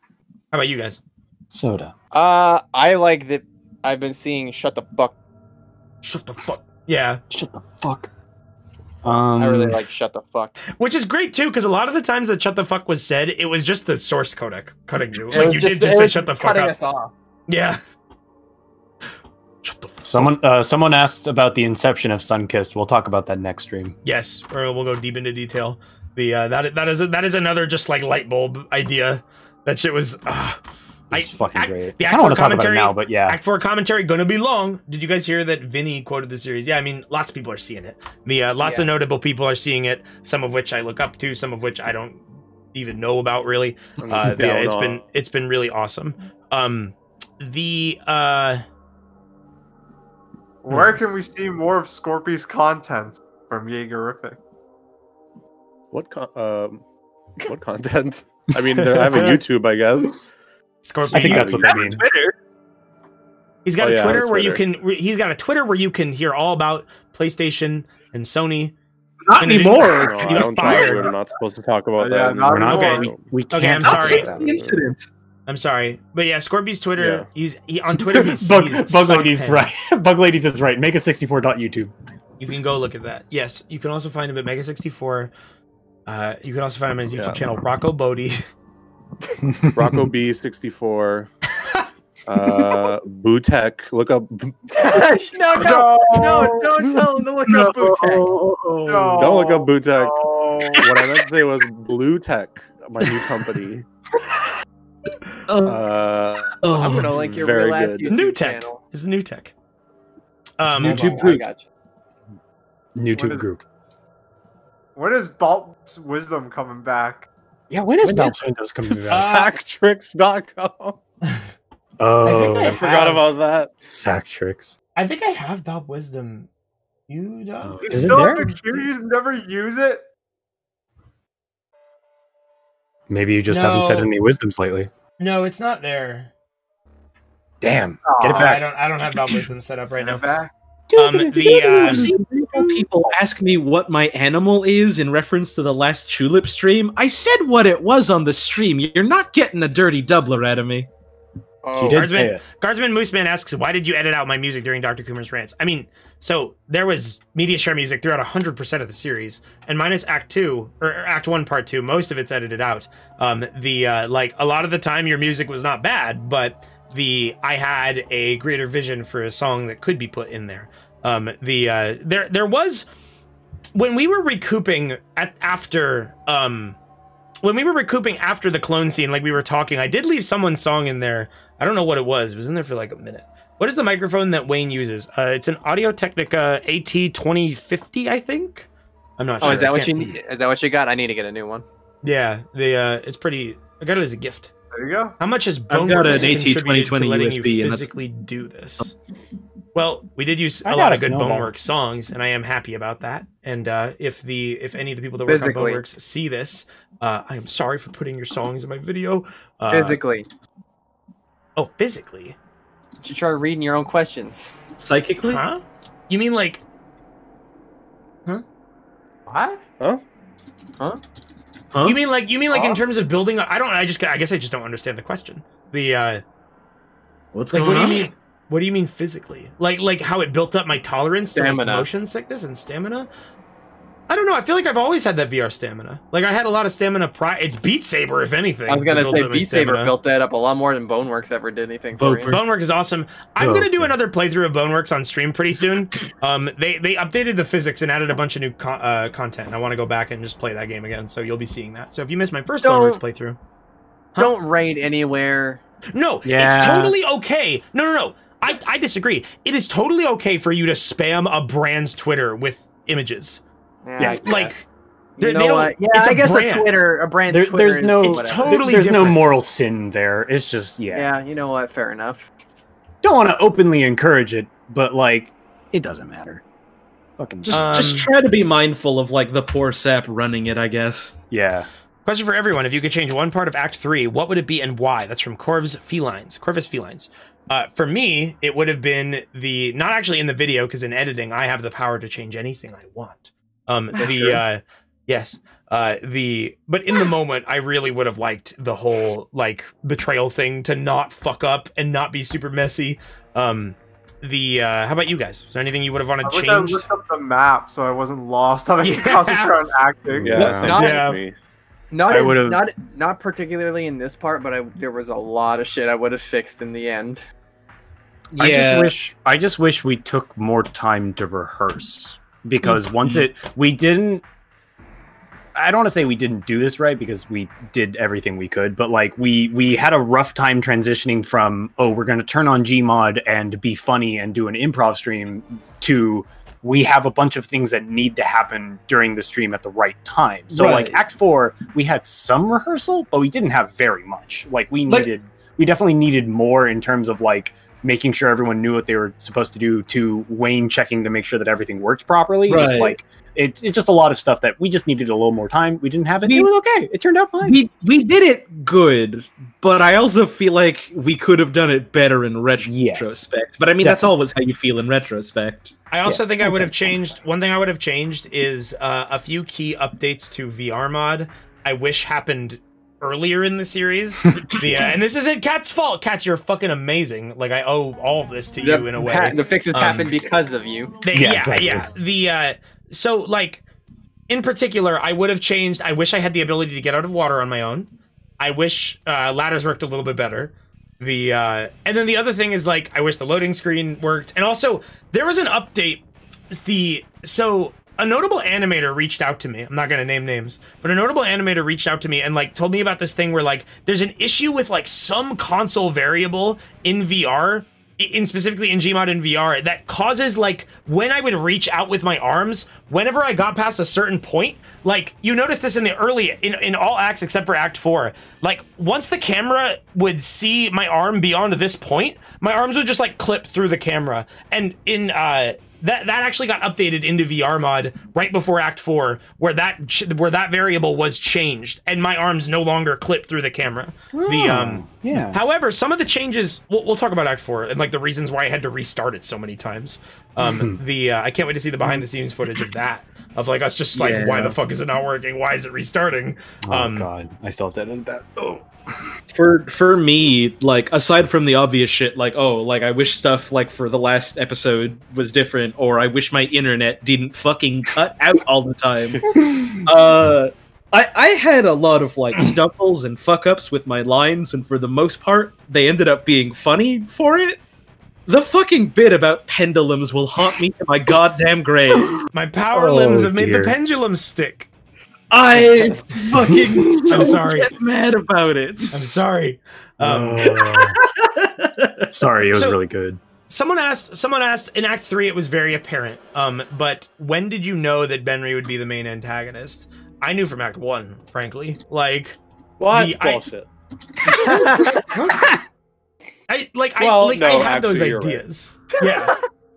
how about you guys Soda. Uh, I like that. I've been seeing "Shut the fuck." shut the fuck yeah Shut the fuck. Um, I really like "Shut the fuck." Which is great too, because a lot of the times that "shut the fuck" was said, it was just the source codec cutting you. Like you just- did just say "shut the fuck cutting up." us off. Yeah. Shut the fuck. Someone, uh, someone asked about the inception of Sunkist. We'll talk about that next stream. Yes, or we'll go deep into detail. The uh, that that is that is another just like light bulb idea. That shit was. Uh, It's fucking act- great. the I Act don't want Four to talk about it now, but yeah. Act four commentary gonna be long. Did you guys hear that Vinny quoted the series? Yeah, I mean, lots of people are seeing it. The uh, lots of notable people are seeing it. Some of which I look up to, some of which I don't even know about really. Uh, yeah, Down it's on- been it's been really awesome. Um, the uh, Where can we see more of Scorpy's content from Jaegerific? What con- um, what content? I mean, they're- I have a YouTube, I guess. Scorpion. I think that's what they mean. He's got Oh, a yeah, Twitter where you Twitter. can. He's got a Twitter where you can hear all about PlayStation and Sony. Not And anymore. No, I don't talk- fired. We're not supposed to talk about Oh, yeah, that. not We're not Okay. we, we can't I'm talk sorry. about the that. incident. I'm sorry, but yeah, Scorpy's Twitter. Yeah. He's he, on Twitter. He's, Bug, he's Bug suck Lady's right. Bug Ladies is right. Mega sixty four dot YouTube. You can go look at that. Yes, you can also find him at Mega64. Uh, you can also find him on his YouTube Yeah. channel, Rocco Botte. Rocco B64. Uh, Bootek. Look up. no, no, no, don't tell him to look up Bootek. No. Don't look up Bootek. No. What I meant to say was Blue Tech, my new company. Uh, I'm gonna link your Very real ass good. YouTube New tech. channel. It's new tech. It's Um, YouTube on, I group. YouTube What is- group. When is Balb's wisdom coming back? Yeah, when is When Bell Windows coming back? Sacktricks.com. oh, I I forgot about that. sack tricks. I think I have Bob Wisdom. You don't? You Is still there? have the queue, you just never use it? Maybe you just haven't said any wisdoms lately. No, it's not there. Damn. Get it back. I don't. I don't have Bob Wisdom set up right now. Back. Um, the uh, I've seen several people ask me what my animal is in reference to the last tulip stream. I said what it was on the stream. You're not getting a dirty doubler out of me. She Oh, did Guardsman- say it. Guardsman Mooseman asks, "Why did you edit out my music during Dr. Coomer's rants?" I mean, so there was media share music throughout 100% of the series, and minus Act Two or or Act One, Part Two, most of it's edited out. Um, the uh, like a lot of the time, your music was not bad, but the I had a greater vision for a song that could be put in there. Um, the uh, there there was when we were recouping at after um when we were recouping after the clone scene, like we were talking, I did leave someone's song in there. I don't know what it was. It was in there for like a minute. What is the microphone that Wayne uses? Uh, it's an Audio Technica AT2050, I think. I'm not Oh, sure. is that what you need? Is that what you got? I need to get a new one. Yeah, the uh, it's pretty. I got it as a gift. There you go. How much has I've got an AT contributed to 2020 letting USB, you and that's- physically do this? Well, we did use I a lot of good snowball. Boneworks songs, and I am happy about that. And uh, if the if any of the people that work Physically. on Boneworks see this, uh, I am sorry for putting your songs in my video. Uh, Physically, Oh, physically? you try reading your own questions. Psychically? Huh? You mean like? Huh? What? Huh? Huh? You mean like? You mean like in terms of building? I I don't. I just. I guess I just don't understand the question. The uh, What's like, going what do you mean? What do you mean physically? Like, like how it built up my tolerance to like, motion sickness and stamina? I don't know. I feel like I've always had that VR stamina. Like I had a lot of stamina. Pri- it's Beat Saber, if anything. I was gonna say up Beat Saber built that up a lot more than Boneworks ever did anything for you. Boneworks. Boneworks is awesome. I'm Oh, gonna do okay. another playthrough of Boneworks on stream pretty soon. Um, they they updated the physics and added a bunch of new con- uh, content. And I want to go back and just play that game again. So you'll be seeing that. So if you missed my 1st Don't- Boneworks playthrough, Huh? Don't raid anywhere. no, it's totally okay. No, no, no. I I disagree. It is totally okay for you to spam a brand's Twitter with images. Yeah, I like, guess. they- you know what? Yeah, it's a I guess brand. a Twitter, a brand's There- Twitter. there's is no- It's whatever. totally There's no moral sin there. It's just yeah. Yeah, you know what? Fair enough. Don't want to openly encourage it, but like it doesn't matter. Fucking Just, Um, just try to be mindful of like the poor sap running it, I guess. yeah. Question for everyone: If you could change one part of Act Three, what would it be and why? That's from Corvus Felines. Corvus Felines. Uh, for me, it would have been the not actually in the video because in editing I have the power to change anything I want. Um, the uh, yes, uh, the but in the moment I really would have liked the whole like betrayal thing to not fuck up and not be super messy. Um, the uh, how about you guys? Is there anything you would have I wanted wish I changed? looked up the map so I wasn't lost on Yeah. concentrate on acting. Yeah, What? Not- with Yeah. Me. Not, I in- would've- not, not particularly in this part, but I, there was a lot of shit I would have fixed in the end. Yeah. I just wish I just wish we took more time to rehearse because mm-hmm. once it we didn't I don't want to say we didn't do this right because we did everything we could, but like we we had a rough time transitioning from oh we're going to turn on Gmod and be funny and do an improv stream to we have a bunch of things that need to happen during the stream at the right time. So like Act Four, we had some rehearsal, but we didn't have very much. Like we Like- needed, we definitely needed more in terms of like making sure everyone knew what they were supposed to do. To Wayne checking to make sure that everything worked properly. Right. Just like it, it's just a lot of stuff that we just needed a little more time. We didn't have it. We- it was okay. It turned out fine. we we did it good, but I also feel like we could have done it better in Yes. retrospect. But I mean, that's always how you feel in retrospect. I also Yeah, think I would have sounds fine. changed. One thing I would have changed is uh, a few key updates to VR mod. I wish happened earlier in the series. the, uh, and this isn't Cat's fault. Cats, you're fucking amazing. Like I owe all of this to you in a way. ha- the fixes Um, happen because of you. They, Yeah, yeah, exactly. yeah. The uh, so like in particular, I would have changed. I wish I had the ability to get out of water on my own. I wish uh, ladders worked a little bit better. The uh, and then the other thing is like I wish the loading screen worked, and also there was an update. The so a notable animator reached out to me. I'm not gonna name names, but a notable animator reached out to me and like told me about this thing where like there's an issue with like some console variable in VR in specifically in Gmod in VR that causes like when I would reach out with my arms, whenever I got past a certain point, like you notice this in the early in, in all acts except for act four, like once the camera would see my arm beyond this point, my arms would just like clip through the camera. And in uh that that actually got updated into VR mod right before Act Four, where that ch- where that variable was changed, and my arms no longer clip through the camera. The um, yeah. However, some of the changes we'll, we'll talk about Act Four and like the reasons why I had to restart it so many times. Um, the uh, I can't wait to see the behind the scenes footage of that. Of like us just like, why the fuck is it not working? Why is it restarting? Oh um, god, I still have to edit that. Oh. For for me, like aside from the obvious shit, like oh, like I wish stuff like for the last episode was different, or I wish my internet didn't fucking cut out all the time. uh, I I had a lot of like stumbles and fuck ups with my lines, and for the most part, they ended up being funny for it. The fucking bit about pendulums will haunt me to my goddamn grave. My power Oh, limbs have made the dear. pendulum stick. I fucking so I'm sorry. get mad about it. I'm sorry. Um. Sorry, it was So- really good. someone asked someone asked in act 3 it was very apparent um but when did you know that Benrey would be the main antagonist i knew from act 1 frankly like What The- I- bullshit? i like Well, i like no, i had those actually, you're right. ideas yeah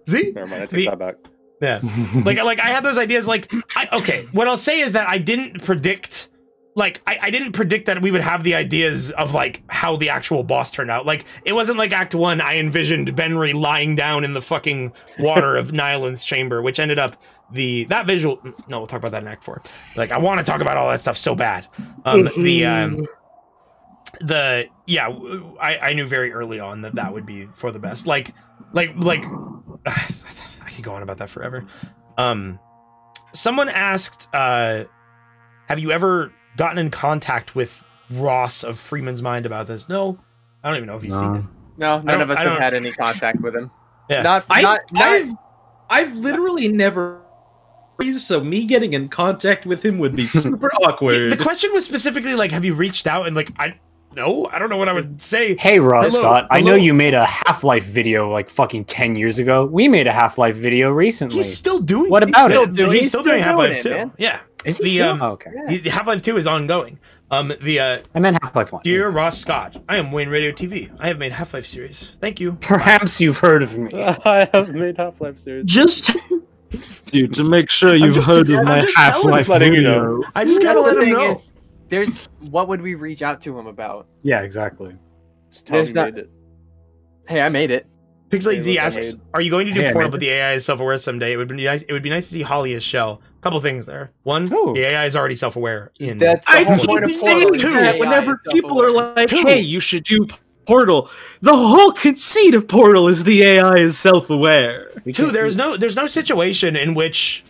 see Never mind. I take The- that back. Yeah. Like like i had those ideas like I, okay what i'll say is that i didn't predict like I, I didn't predict that we would have the ideas of like how the actual boss turned out. Like it wasn't like act one i envisioned Benrey lying down in the fucking water of Nihilanth's chamber which ended up the that visual no we'll talk about that in act four. Like i want to talk about all that stuff so bad. Um the um the yeah I I knew very early on that that would be for the best. Like like like could go on about that forever um someone asked uh have you ever gotten in contact with ross of freeman's mind about this no i don't even know if you've seen it No. No, none of us have had any contact with him. Yeah. Not, I, not, not I've, I've literally never. So me getting in contact with him would be super awkward. the question was specifically like have you reached out and like i no i don't know what i would say Hey, Ross Hello, Scott. I know you made a Half Life video like fucking 10 years ago. We made a Half Life video recently. he's still doing What about still it? doing- He's he's still still doing doing half-life it, 2 man. yeah Is he the, still? um, Oh, okay. Yes. Half Life 2 is ongoing. Um, the uh, I meant Half Life 1. dear Ross Scott, I am Wayne Radio TV. I have made Half Life series. Thank you. Perhaps you've heard of me. I have made Half Life series. just dude to make sure you've heard of I'm my Half Life just you video. know. I just gotta let him thing know. Is, there's what would we reach out to him about? Yeah, exactly. Just tell me There's you not- made it. Hey, I made it. Pixelate Hey, Z asks, "Are you going to do Hey, Portal, made but the AI is self-aware someday? It would be nice. It would be nice to see Holly as Chell. Couple things there. One, Oh. the AI is already self-aware. In That's the I whole keep point of saying Portal. is that whenever people are like, Two. "Hey, you should do Portal," the whole conceit of Portal is the AI is self-aware. We two. There's no there's no situation in which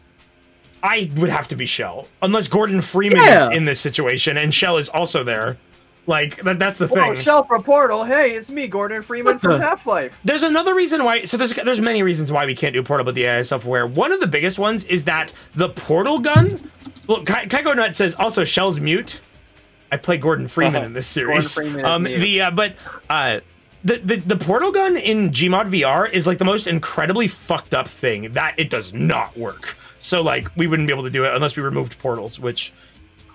I would have to be Chell unless Gordon Freeman Yeah. is in this situation and Chell is also there. Like that, that's the Oh, thing. shelf for Portal. Hey, it's me, Gordon Freeman from Half Life. There's another reason why. So there's there's many reasons why we can't do Portal, but the AI is self-aware. One of the biggest ones is that the Portal gun. Well, Ky- Kygo Nut says also Chell's mute. I play Gordon Freeman in this Gordon series. Freeman um, mute. the uh, but uh, the, the the Portal gun in Gmod VR is like the most incredibly fucked up thing that it does not work. So like we wouldn't be able to do it unless we removed portals, which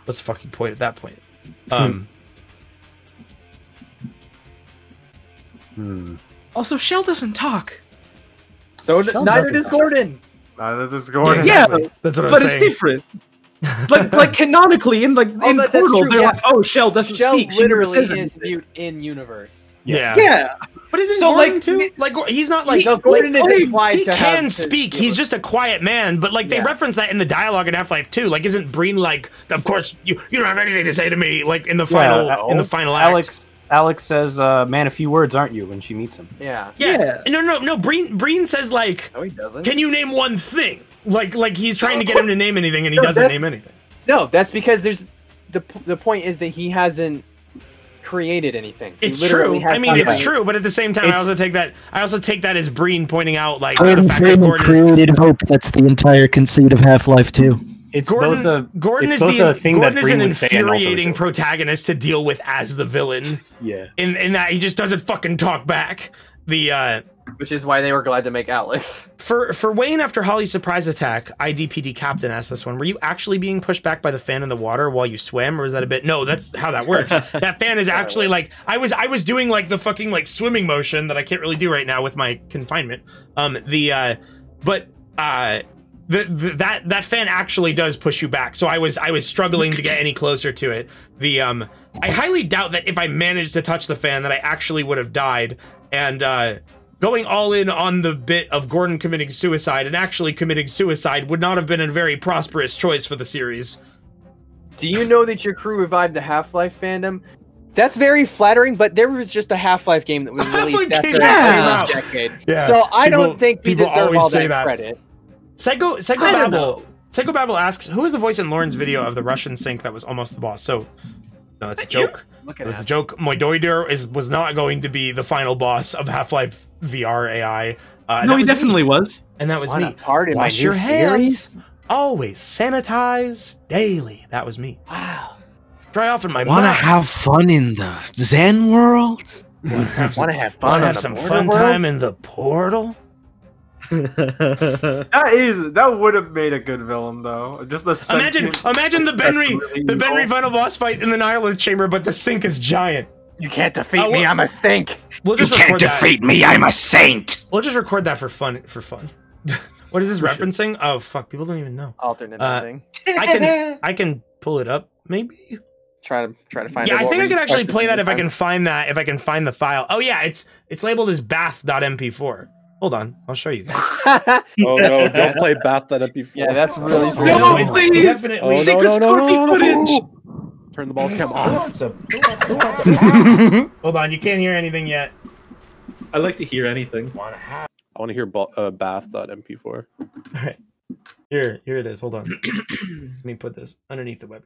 what's the fucking point at that point? Um, Hmm. Also, Chell doesn't talk. So Chell neither doesn't does suck. Gordon. Neither does Gordon. Yeah, that's what I'm saying. but it's different. Like, like canonically in like Oh, in that- Portal, they're yeah. like, "Oh, Chell doesn't Chell speak. Literally says is anything." mute in universe. Yeah. Yeah, But isn't So, Gordon like, too? Like he's not like No, Gordon like, is he- implied he to can to speak. be He's just a quiet man. But like they Yeah. reference that in the dialogue in Half Life Two. Like isn't Breen like? Of course you you don't have anything to say to me. Like in the final Yeah, in the final act. Alyx Alyx says, uh, "Man, a few words, aren't you?" When she meets him. Yeah. Yeah. No no no. Breen Breen says like, No, he doesn't. can you name one thing? Like like he's trying to get him to name anything and he No, doesn't name anything. No, that's because there's the the point is that he hasn't created anything. He It's true. I mean, it's true, but at the same time, I also take that. I also take that as Breen pointing out like the Gordon fact that Gordon, created hope. That's the entire conceit of Half Life 2. It's Gordon, both a Gordon it's is both the a thing Gordon that is an Breen would say and also a infuriating protagonist to deal with as the villain. Yeah. In in that he just doesn't fucking talk back. The uh which is why they were glad to make Alyx. for for Wayne after Holly's surprise attack, IDPD captain asked this one: Were you actually being pushed back by the fan in the water while you swam, or is that a bit? No, that's how that works. that fan is actually like I was I was doing like the fucking like swimming motion that I can't really do right now with my confinement. Um, the uh, but uh. The, the, that that fan actually does push you back. So I was I was struggling to get any closer to it. The um I highly doubt that if I managed to touch the fan that I actually would have died. And uh going all in on the bit of Gordon committing suicide and actually committing suicide would not have been a very prosperous choice for the series. Do you know that your crew revived the Half Life fandom? That's very flattering, but there was just a Half Life game that was released after game the just same came out. decade. Yeah. So I People- don't think we people deserve always all say that, that. credit. Psycho Psycho I don't Babel know. Psycho Babel asks, "Who is the voice in Lauren's video of the Russian sync that was almost the boss? So no, it's a joke. Look It at was the that. joke. Moidodyr is was not going to be the final boss of Half-Life VR AI. Uh, no, he was me. definitely was. and that was What me. part in my Wash new your hands. series? Always sanitize daily. That was me. Wow. Dry off in my Wanna mouth. have fun in the Zen world? Want to have fun? Wanna on have the some fun world? time in the portal? That is that would have made a good villain though. Just the Imagine, imagine the Benrey, really the Benrey evil. final boss fight in the Nihilanth chamber, but the sink is giant. You can't defeat Uh, me. I'm a sink. We'll just record that. me, I'm a saint! We'll just record that for fun. For fun. what is this referencing? Oh fuck! People don't even know. Alternate Uh, ending. I can, I can pull it up. Maybe. Try to try to find. Yeah, out I think I we could actually play that if I can find that. If I can find the file. Oh yeah, it's it's labeled as bath.mp4. Hold on, I'll show you. Guys. Oh no! Don't play Bath that up before. yeah, that's really. No, No, it's please! definitely- Oh, Secret no, no, Scorpion no, no, footage! no. Turn the balls cam off. Hold on, you can't hear anything yet. I like to hear anything. I want to hear ba- uh, Bath.mp4. Alright. Here, here it is. Hold on. Let me put this underneath the web.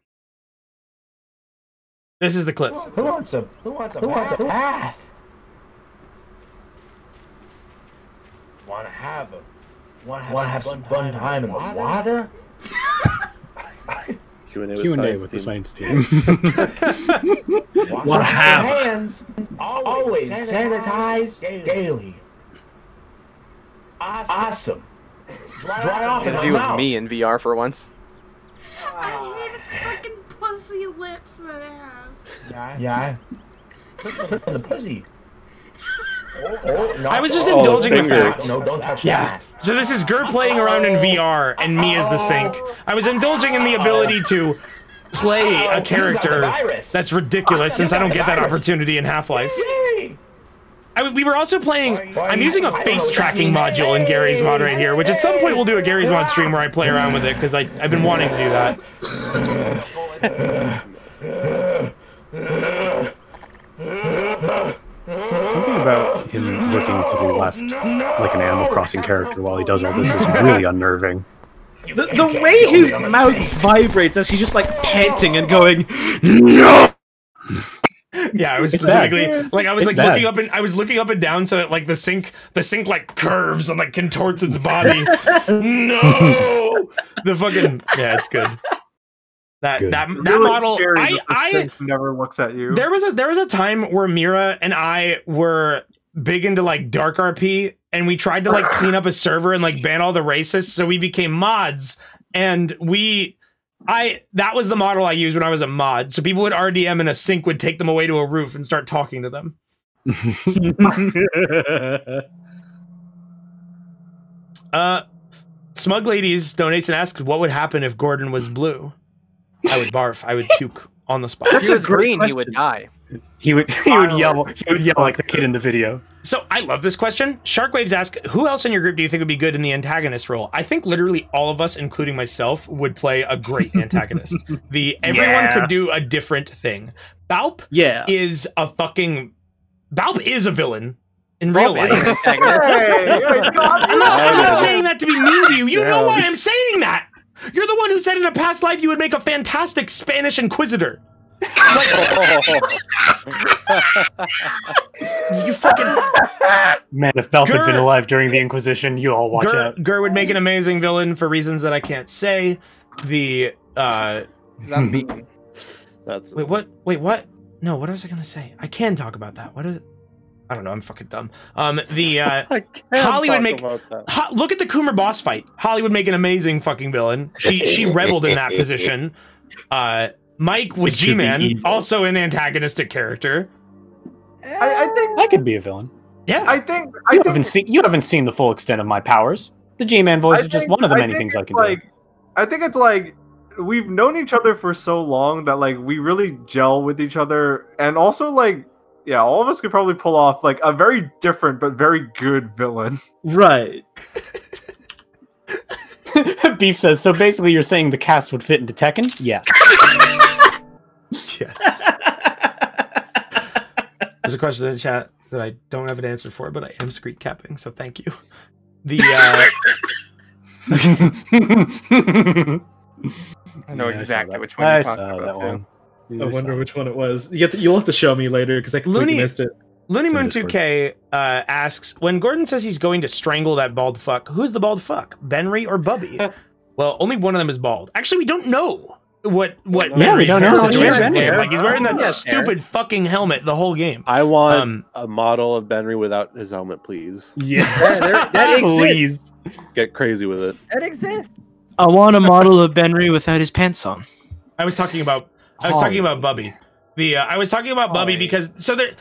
This is the clip. Who wants a who wants a bath? Want to have a want to have, some fun time in the water? Q and A with Q and A science with the science team. what to have- hands always sanitize daily. Awesome. Dry off in my Interview mouth. me in VR for once. I hate its freaking pussy lips that it has. Yeah. Yeah. Put put the pussy. Oh, oh. I was just Oh, indulging the fact. No, don't touch Yeah. that. So this is Gert playing around in VR and me as the sink. I was indulging in the ability to play a character that's ridiculous since I don't get that opportunity in Half-Life. Yay! I, we were also playing. I'm using a face tracking module in Garry's mod right here, which at some point we'll do a Garry's mod stream where I play around with it because I've been wanting to do that. Something about him looking to the left, like an Animal Crossing character, while he does all this is really unnerving. The, the way his mouth vibrates as he's just like panting and going, No! Yeah, I was It's bad. specifically like I was It's like bad. looking up and I was looking up and down so that like the sink the sink like curves and like contorts its body. no, the fucking yeah, it's good. That Good. that that Really model. I I never looks at you. there was a there was a time where Mira and I were big into like dark RP and we tried to like clean up a server and like ban all the racists so we became mods and we I that was the model I used when I was a mod. So people would RDM and a sink would take them away to a roof and start talking to them. Uh Smug Ladies donates and asks what would happen if Gordon was blue. I would barf. I would puke on the spot. If That's he was great green, he would die. he would he would yell he would yell like the kid in the video. So I love this question. Sharkwaves ask, who else in your group do you think would be good in the antagonist role? I think literally all of us, including myself, would play a great antagonist. the everyone Yeah. could do a different thing. Balb Yeah. is a fucking Balb is a villain in real Balb life. Hey, hey, I'm not, I'm not saying that to be mean to you. You know why I'm saying that. You're the one who said in a past life you would make a fantastic Spanish Inquisitor. You fucking Man, if Balb had been alive during the Inquisition, you all watch Gur, out. Gur would make an amazing villain for reasons that I can't say. The uh I'm. That's wait what wait what? No, what was I gonna say? I can talk about that. What is I don't know, I'm fucking dumb. Um the uh I can't Holly talk make- about that. Ho- look at the Coomer boss fight. Hollywood make an amazing fucking villain. She she reveled in that position. Uh Mike was It should be G-Man, also an antagonistic character. I, I think I could be a villain. Yeah. I think I You think haven't seen you haven't seen the full extent of my powers. The G-Man voice I is just one of the many think things I can like, I think it's like we've known each other for so long that like we really gel with each other, and also like yeah, all of us could probably pull off like a very different but very good villain. Right. Beef says so. Basically, you're saying the cast would fit into Tekken? Yes. Yes. There's a question in the chat that I don't have an answer for, but I am screen capping, so thank you. The uh I know Yeah, exactly that. which one I you're saw talking that about. too. one. I wonder which one it was. You have to, you'll have to show me later because I completely Looney- missed it. Looney Moon 2K uh, asks when Gordon says he's going to strangle that bald fuck, who's the bald fuck? Benrey or Bubby? well, only one of them is bald. Actually, we don't know what what Yeah, we Benrey's don't hair know. situation's Yeah, like. He's wearing that He has hair. stupid fucking helmet the whole game. I want Um, a model of Benrey without his helmet, please. Yeah. there- that. Please. Get crazy with it. That exists. I want a model of Benrey without his pants on. I was talking about I was talking about Bubby. The uh, I was talking about Bubby because so there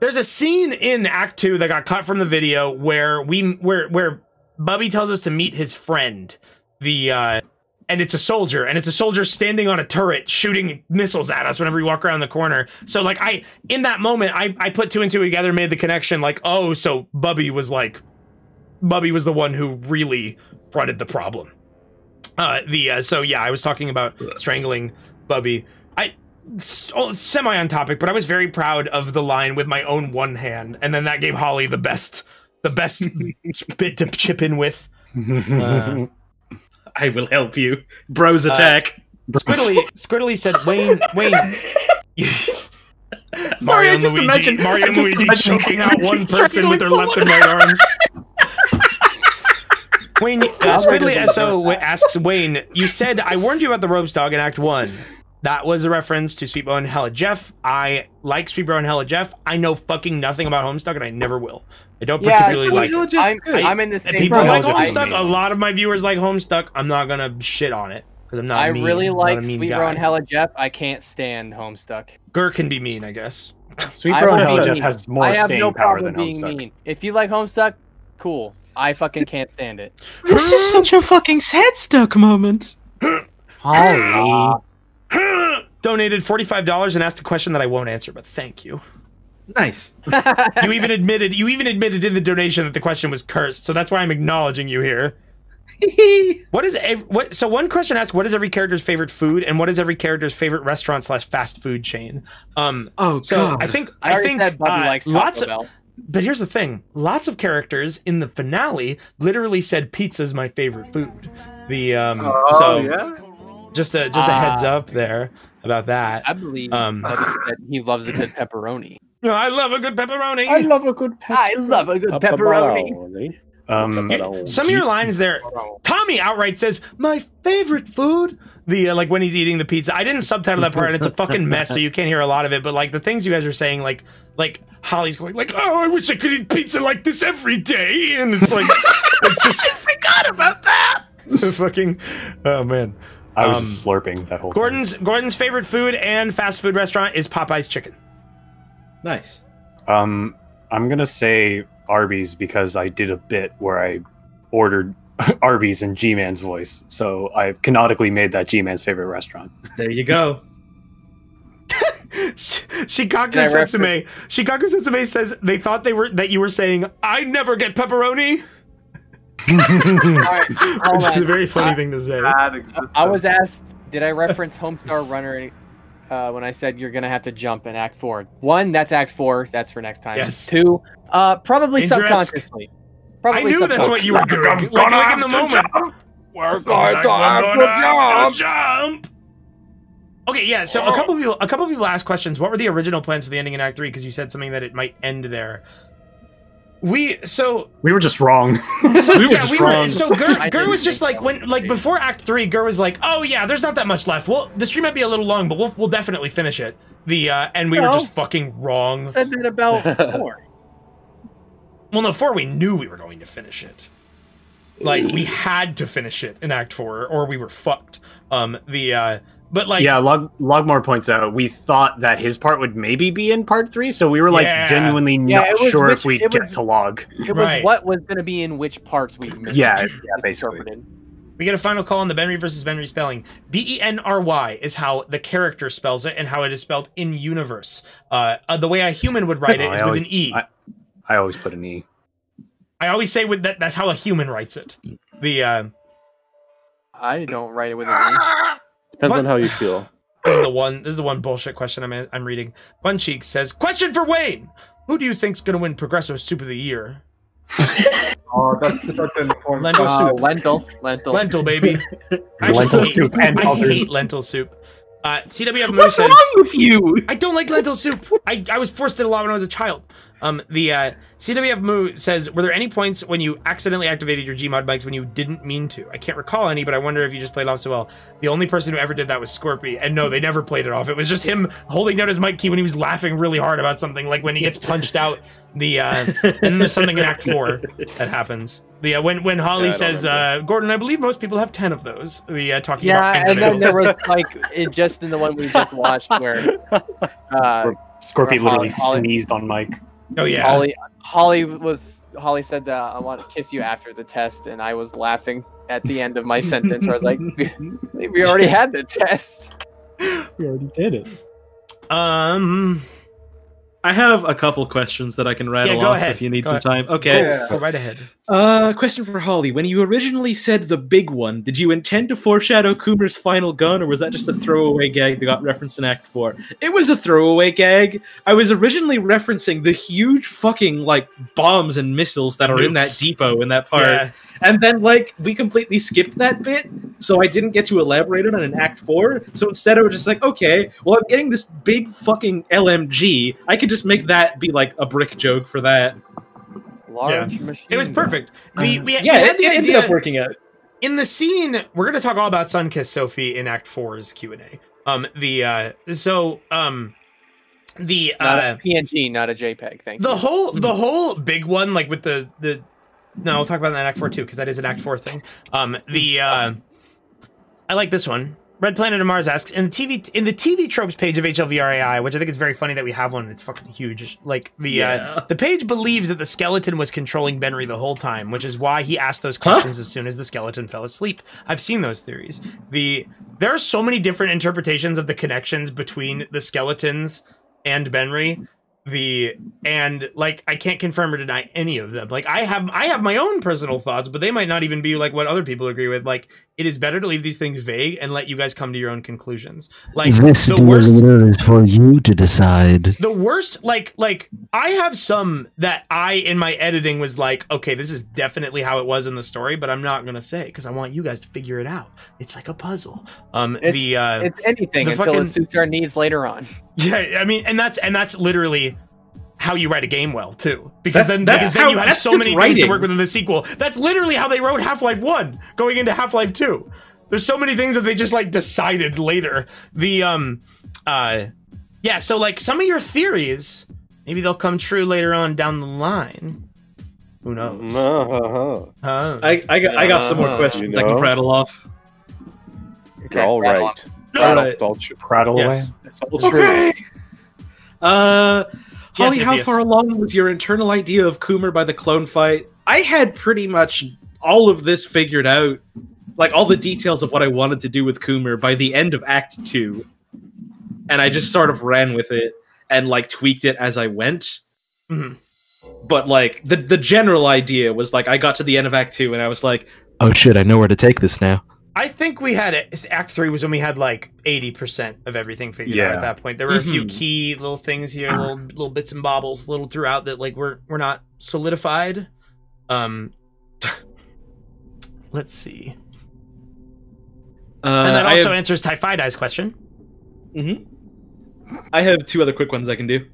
there's a scene in Act Two that got cut from the video where we where where Bubby tells us to meet his friend, the uh, and it's a soldier and it's a soldier standing on a turret shooting missiles at us whenever we walk around the corner. So like I in that moment I I put two and two together, made the connection like oh so Bubby was like Bubby was the one who really fronted the problem. Uh, the uh, so yeah, I was talking about strangling Bubby. I s- oh, semi on topic, but I was very proud of the line with my own one hand, and then that gave Holly the best the best bit to chip in with. Uh, I will help you. Bros attack. Squiddly Squiddly said, "Wayne, Wayne." Sorry, Mario I just Luigi, imagine- Mario I and Luigi choking out one person with their strangling left and right arms. Wayne, uh, Squiddly SO asks Wayne, you said I warned you about the ropes dog in Act One. That was a reference to Sweet Bro and Hella Jeff. I like Sweet Bro and Hella Jeff. I know fucking nothing about Homestuck, and I never will. I don't Yeah, particularly like. really it. I'm, good. I'm in the same people like Homestuck. A lot of my viewers like Homestuck. I'm not gonna shit on it because I'm not. I mean. really I'm not like a mean Sweet guy. And Hella Jeff. I can't stand Homestuck. Gur can be mean, I guess. Sweet I and Hella Jeff has more I have staying no power problem than being Homestuck. mean. If you like Homestuck, cool. I fucking can't stand it. This is such a fucking sad stuck moment. Holly. Donated forty-five dollars and asked a question that I won't answer, but thank you. Nice. You even admitted you even admitted in the donation that the question was cursed, so that's why I'm acknowledging you here. What is ev- what? So one question asked, "What is every character's favorite food?" and "What is every character's favorite restaurant slash fast food chain?" Um, Oh so god. I think I I, think said Bubby uh, likes Taco lots of. Bell. But here's the thing: lots of characters in the finale literally said pizza's my favorite food. The um, Oh so yeah. Just a just a heads Ah. up there. about that. I believe Um, that, that he loves a good pepperoni. No, I love a good pepperoni. I love a good pep. I love a good pepperoni. Pepperoni. Um, Yeah, Some of your lines there, Tommy outright says, "My favorite food." The uh, like when he's eating the pizza. I didn't subtitle that part, and it's a fucking mess, so you can't hear a lot of it. But like the things you guys are saying, like like Holly's going like, "Oh, I wish I could eat pizza like this every day," and it's like it's just I forgot about that. fucking oh man. I was Um, just slurping that whole time. Gordon's Gordon's favorite food and fast food restaurant is Popeye's chicken. Nice. Um, I'm gonna say Arby's because I did a bit where I ordered Arby's in G-Man's voice, so I've canonically made that G-Man's favorite restaurant. There you go. Shikaku Can I Setsume. Shikaku Setsume says they thought they were that you were saying I never get pepperoni, All right, hold which is a very funny I- thing to say. I was asked, did I reference Homestar Runner uh, when I said you're gonna have to jump in Act Four? One, that's Act Four. That's for next time. Yes. Two, uh, probably Dangerous. subconsciously. Probably I knew that's what you were doing. Like, like in the moment. We're It's like, we're gonna have to jump. Okay, yeah. So a couple people, a couple people asked questions. What were the original plans for the ending in Act Three? Because you said something that it might end there. We so We were just wrong. so, We were yeah, just we were. wrong. So Gur, I Gur was just like when, like before Act Three, Gur was like, "Oh yeah, there's not that much left. Well, the stream might be a little long, but we'll we'll definitely finish it." The uh, and we were just fucking wrong. said that about four. Well, no, four we knew we were going to finish it. Like we had to finish it in Act Four, or we were fucked. Um, the uh, but like yeah, Log Logmore points out we thought that his part would maybe be in part three, so we were like Yeah. genuinely Yeah, not sure which- if we'd get was- to log. It was Right. what was gonna be in which parts we missed. Yeah, yeah, basically. We get a final call on the Benry versus Benry spelling. B E N R Y is how the character spells it and how it is spelled in universe. Uh, uh, the way a human would write it Oh, is I with always- an E. I, I, I always put an E. I always say with that that's how a human writes it. The uh, I don't write it with an E. Depends But- on how you feel. this is the one. This is the one bullshit question I'm I'm reading. Buncheek says, "Question for Wayne: Who do you think's gonna win Progressive Soup of the Year? Oh, that's such an important Lentil. Uh, soup. lentil, lentil. Lentil, baby. Actually Lentil soup and I others. hate lentil soup. Uh, CWF Moose What's says, wrong with you? I don't like lentil soup. I, I was forced it a lot when I was a child. Um, the uh, CWF Moo says, were there any points when you accidentally activated your Gmod mics when you didn't mean to? I can't recall any, but I wonder if you just played off so well. The only person who ever did that was Scorpy, and no, they never played it off. It was just him holding down his mic key when he was laughing really hard about something, like when he gets punched out. The uh, and then there's something in Act Four that happens. The uh, when when Holly Yeah, says, uh, "Gordon, I believe most people have ten of those." The uh, talking Yeah, about and then there was like it just in the one we just watched where uh, Scorpy literally Holly- sneezed on Mike. oh yeah, Holly Holly was Holly said that I want to kiss you after the test, and I was laughing at the end of my sentence where I was like, we, we already had the test. We already did it. um, I have a couple questions that I can rattle Yeah, go off ahead. if you need Go some ahead. time. Okay. Yeah. go right ahead. Uh, question for Holly. When you originally said the big one, did you intend to foreshadow Coomer's final gun, or was that just a throwaway gag that got referenced in Act 4? It was a throwaway gag. I was originally referencing the huge fucking, like, bombs and missiles that are in that depot in that part. Yeah. And then, like, we completely skipped that bit, so I didn't get to elaborate on it in Act 4. So instead, I was just like, okay, well, I'm getting this big fucking LMG. I could just make that be, like, a brick joke for that. Large machine. It was perfect. We, we, yeah, we had it, the it ended up working out. in the scene. We're gonna talk all about Sunkist Sophie in Act 4's Q and A. Um, the uh, so um, the Not uh, a PNG, not a JPEG. Thank the you. whole the whole big one, like with the the. No, we'll talk about that in Act Four too, because that is an Act Four thing. Um, the uh, I like this one. Red Planet of Mars asks in the TV in the TV tropes page of HLVRAI, which I think is very funny that we have one. It's fucking huge. Like the Yeah. uh, the page believes that the skeleton was controlling Benrey the whole time, which is why he asked those questions as soon as the skeleton fell asleep. I've seen those theories. The there are so many different interpretations of the connections between the skeletons and Benrey the and like I can't confirm or deny any of them. Like I have I have my own personal thoughts, but they might not even be like what other people agree with. Like it is better to leave these things vague and let you guys come to your own conclusions. Like this, the dear worst is for you to decide. the worst like like i have some that i in my editing was like okay this is definitely how it was in the story but i'm not gonna say because i want you guys to figure it out it's like a puzzle um It's, the uh it's anything the until fucking- it suits our needs later on. Yeah i mean and that's and that's literally how you write a game well too. Because That's- then that's because then you have so just many things to work with in the sequel. That's literally how they wrote half-life 1 going into half-life 2 there's so many things that they just like decided later. The um uh yeah so like some of your theories maybe they'll come true later on down the line. Who knows? Uh-huh. huh. I, I got I got some more Uh, questions you I can know? prattle off. You're all rattle right. All It's right. all true. Prattle Yes. away. It's all true. Okay. Uh, Holly, yes, how yes. far along was your internal idea of Coomer by the clone fight? I had pretty much all of this figured out, like all the details of what I wanted to do with Coomer by the end of Act Two, and I just sort of ran with it and like tweaked it as I went. Mhm. But like the the general idea was like I got to the end of Act Two and I was like, Oh shit! I know where to take this now. I think we had it. Act three was when we had like eighty percent of everything figured out at that point. There were a few Mhm. key little things here, little little bits and bobbles, little throughout that like we're we're not solidified. Um, let's see, uh, and that also have, answers Typhidai's question. Mm-hmm. I have two other quick ones I can do.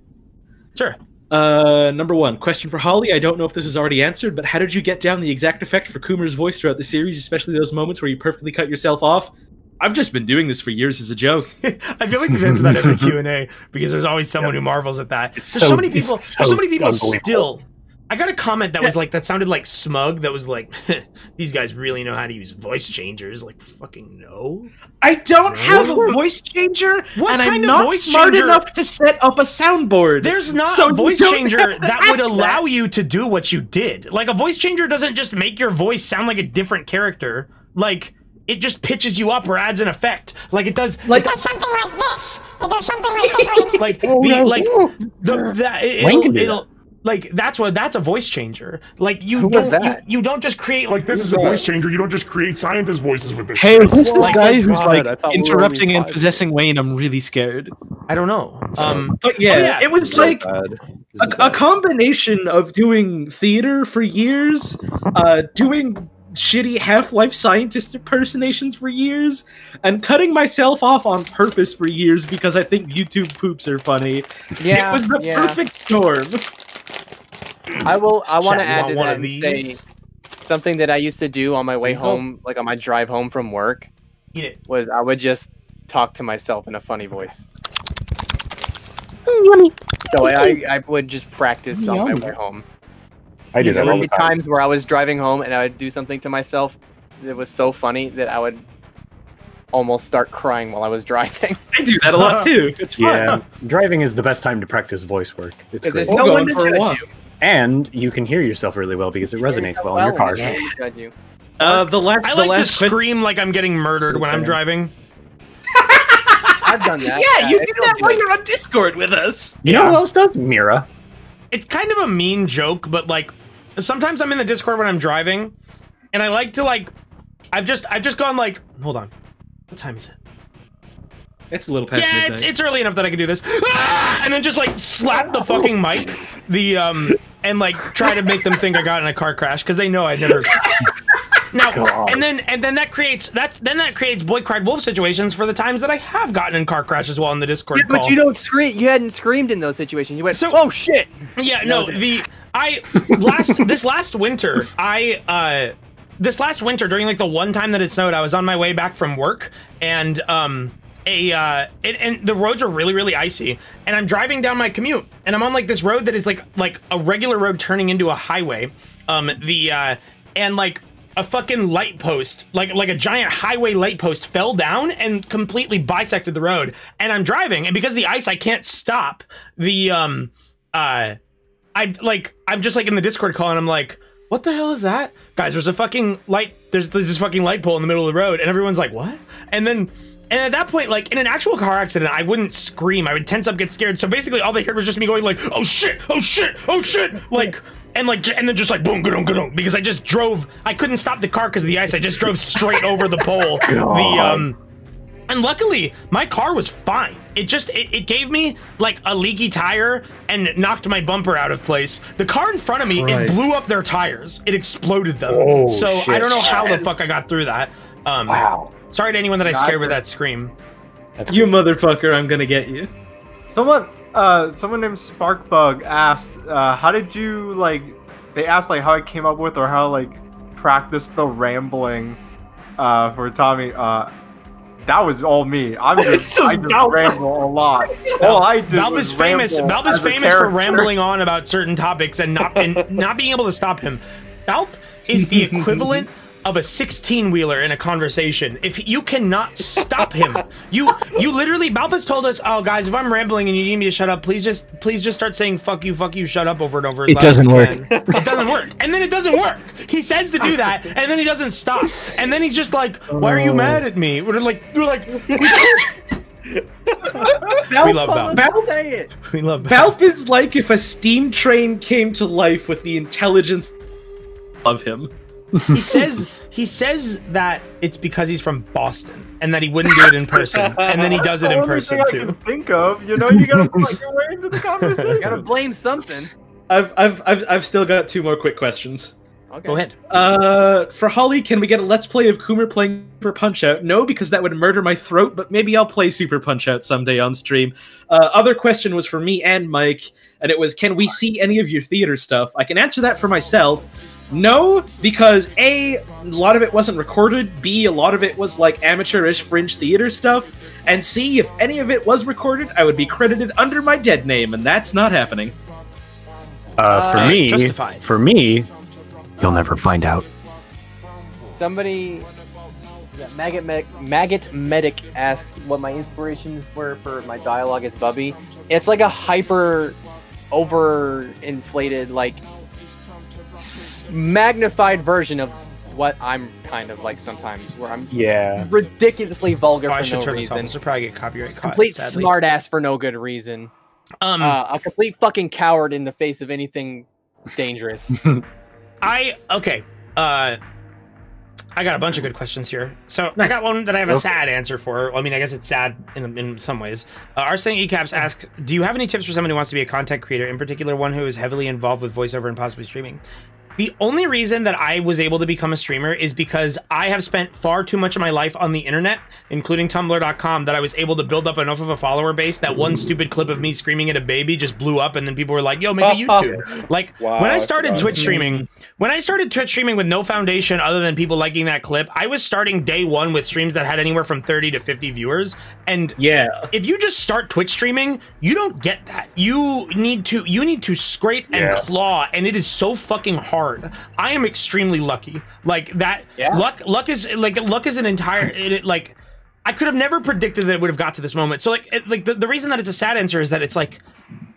Sure. Uh, number one, question for Holly. I don't know if this was already answered, but how did you get down the exact effect for Coomer's voice throughout the series, especially those moments where you perfectly cut yourself off? I've just been doing this for years as a joke. I feel like we've answered that every Q and A because there's always someone who marvels at that. There's so, so- many people. so there's so many people still. I got a comment that was like that sounded like smug. That was like, these guys really know how to use voice changers. Like fucking no. I don't have a What? voice changer, What and I'm of not voice smart changer- enough to set up a soundboard. There's not So a voice changer that would allow that. you to do what you did. Like a voice changer doesn't just make your voice sound like a different character. Like it just pitches you up or adds an effect. Like it does. Like- it does something like this. It does something like this. like Oh, the, no. like the that it, it'll, can do it'll like that's what that's a voice changer. Like you Who don't you, you don't just create Like this is a voice changer. You don't just create scientist voices with this. Hey, shit. who's this Oh guy my who's God, like I thought we interrupting and possessing Wayne? I'm really scared. I don't know. Um But yeah, Oh, yeah, it was So like bad. This is a, a combination of doing theater for years, uh, doing shitty Half-Life scientist impersonations for years, and cutting myself off on purpose for years because I think YouTube poops are funny. Yeah, it was the yeah. perfect storm. I will. I want to add to that and say something that I used to do on my way you go. home, like on my drive home from work, eat it. was I would just talk to myself in a funny voice. So I, I would just practice on my way home. I do that There all would the be time. times where I was driving home and I would do something to myself that was so funny that I would almost start crying while I was driving. I do that a lot too. It's fun. Yeah, driving is the best time to practice voice work. It's Because great. there's no go one on to judge you. And you can hear yourself really well because it You resonates yourself well in your car. and no one can judge you. Uh, the last, I the like to last que- scream like I'm getting murdered when I'm driving. I've done that. Yeah, you it do that while you're on Discord with us. You know who else does? Mira. it's kind of a mean joke, but like sometimes I'm in the Discord when I'm driving, and I like to like I've just I've just gone like hold on, what time is it? It's a little past yeah, midnight. it's it's early enough that I can do this, Ah! and then just like slap the fucking mic, the um, and like try to make them think I got in a car crash because they know I never. Now God. and then and then that creates that's then that creates boy cried wolf situations for the times that I have gotten in car crashes while in the Discord Yeah, call. but you don't scream. You hadn't screamed in those situations. You went, So- "Oh shit!" Yeah, no, the I last this last winter, I uh this last winter during like the one time that it snowed, I was on my way back from work and um a uh and, and the roads are really really icy and I'm driving down my commute and I'm on like this road that is like like a regular road turning into a highway. Um the uh and like a fucking light post, like like a giant highway light post, fell down and completely bisected the road. And I'm driving, and because of the ice, I can't stop. The um, uh, I like I'm just like in the Discord call, and I'm like, what the hell is that, guys? There's a fucking light. There's there's this fucking light pole in the middle of the road, and everyone's like, what? And then and at that point, like in an actual car accident, I wouldn't scream. I would tense up, get scared. So basically, all they heard was just me going like, "Oh shit! Oh shit! Oh shit!" Like, and like, and then just like boom, ga ga because I just drove. I couldn't stop the car because of the ice. I just drove straight over the pole. The God. um, and luckily, my car was fine. It just it, it gave me like a leaky tire and knocked my bumper out of place. The car in front of me, it blew up their tires. It exploded them. Oh, so I don't know how the fuck I got through that. Um, Wow. Sorry to anyone that I God, scared with that scream. That's You motherfucker, I'm gonna get you. Someone, uh, someone named Sparkbug asked, uh, how did you like? They asked like how I came up with or how like practiced the rambling, uh, for Tommy. Uh, that was all me. I'm just, just I just Balb. ramble a lot. All I did Balb was is famous. ramble Balb is famous for rambling on about certain topics and not and not being able to stop him. Balb is the equivalent of a 16 wheeler in a conversation. If you cannot stop him, you you literally Balb has told us, "Oh guys, if I'm rambling and you need me to shut up, please just please just start saying fuck you, fuck you, shut up over and over." It doesn't work. It doesn't work. And then it doesn't work. He says to do that, and then he doesn't stop. And then he's just like, "Why are you mad at me?" We're like, we're like, we love Balb. Balb, Say it. We love Balb. Balb is like if a steam train came to life with the intelligence of him. He says he says that it's because he's from Boston and that he wouldn't do it in person, and then he does it in person I too. can think of, you know, you gotta put your way into the conversation. You gotta blame something. I've, I've, I've, I've still got two more quick questions. Okay. Go ahead. Uh, for Holly, can we get a let's play of Coomer playing Super Punch Out? No, because that would murder my throat. But maybe I'll play Super Punch Out someday on stream. Uh, other question was for me and Mike, and it was, can we see any of your theater stuff? I can answer that for myself. No, because a, a lot of it wasn't recorded. B, a lot of it was like amateurish fringe theater stuff. And C, if any of it was recorded, I would be credited under my dead name, and that's not happening. Uh, for Uh, me, justified. for me, You'll never find out. Somebody, yeah, Maggot, Medic, Maggot Medic asked what my inspirations were for my dialogue as Bubby. It's like a hyper, over-inflated, like magnified version of what I'm kind of like sometimes, where I'm yeah. ridiculously vulgar Oh, I for should no turn this off. reason. This will probably get copyright caught. Complete sadly. smartass for no good reason. Um, Uh, a complete fucking coward in the face of anything dangerous. I okay. Uh, I got a bunch of good questions here. So I got one that I have a Okay. sad answer for. I mean, I guess it's sad in in some ways. Uh, Arsene Ecaps asks, "Do you have any tips for someone who wants to be a content creator, in particular one who is heavily involved with voiceover and possibly streaming?" The only reason that I was able to become a streamer is because I have spent far too much of my life on the internet, including Tumblr.com, that I was able to build up enough of a follower base that one stupid clip of me screaming at a baby just blew up, and then people were like, "Yo, a YouTube." Like Wow, when I started. Twitch streaming, when I started Twitch streaming with no foundation other than people liking that clip, I was starting day one with streams that had anywhere from 30 to 50 viewers. And Yeah. if you just start Twitch streaming, you don't get that. You need to you need to scrape and Yeah. claw, and it is so fucking hard. I am extremely lucky. Like that Yeah. luck luck is like luck is an entire it, it, like I could have never predicted that it would have got to this moment. So like it, like the, the reason that it's a sad answer is that it's like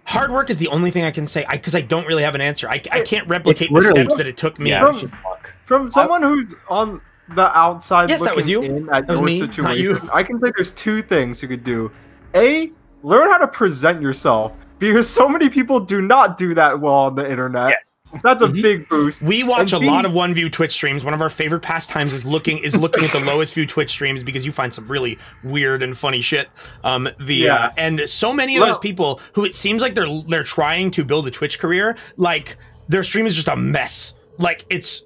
hard work is the only thing I can say I because I, don't really have an answer. I, I can't replicate the literally- steps that it took me. Yeah, From- it's just luck. From uh, someone who's on the outside Yes, that looking was you. in at That was your me, situation, you. I can say there's two things you could do. A, learn how to present yourself because so many people do not do that well on the internet. Yes. That's a Mhm. big boost. We watch a And B- lot of one view Twitch streams. One of our favorite pastimes is looking is looking at the lowest view Twitch streams because you find some really weird and funny shit. Um, the Yeah. uh, and so many of Well- those people who it seems like they're they're trying to build a Twitch career, like their stream is just a mess. Like it's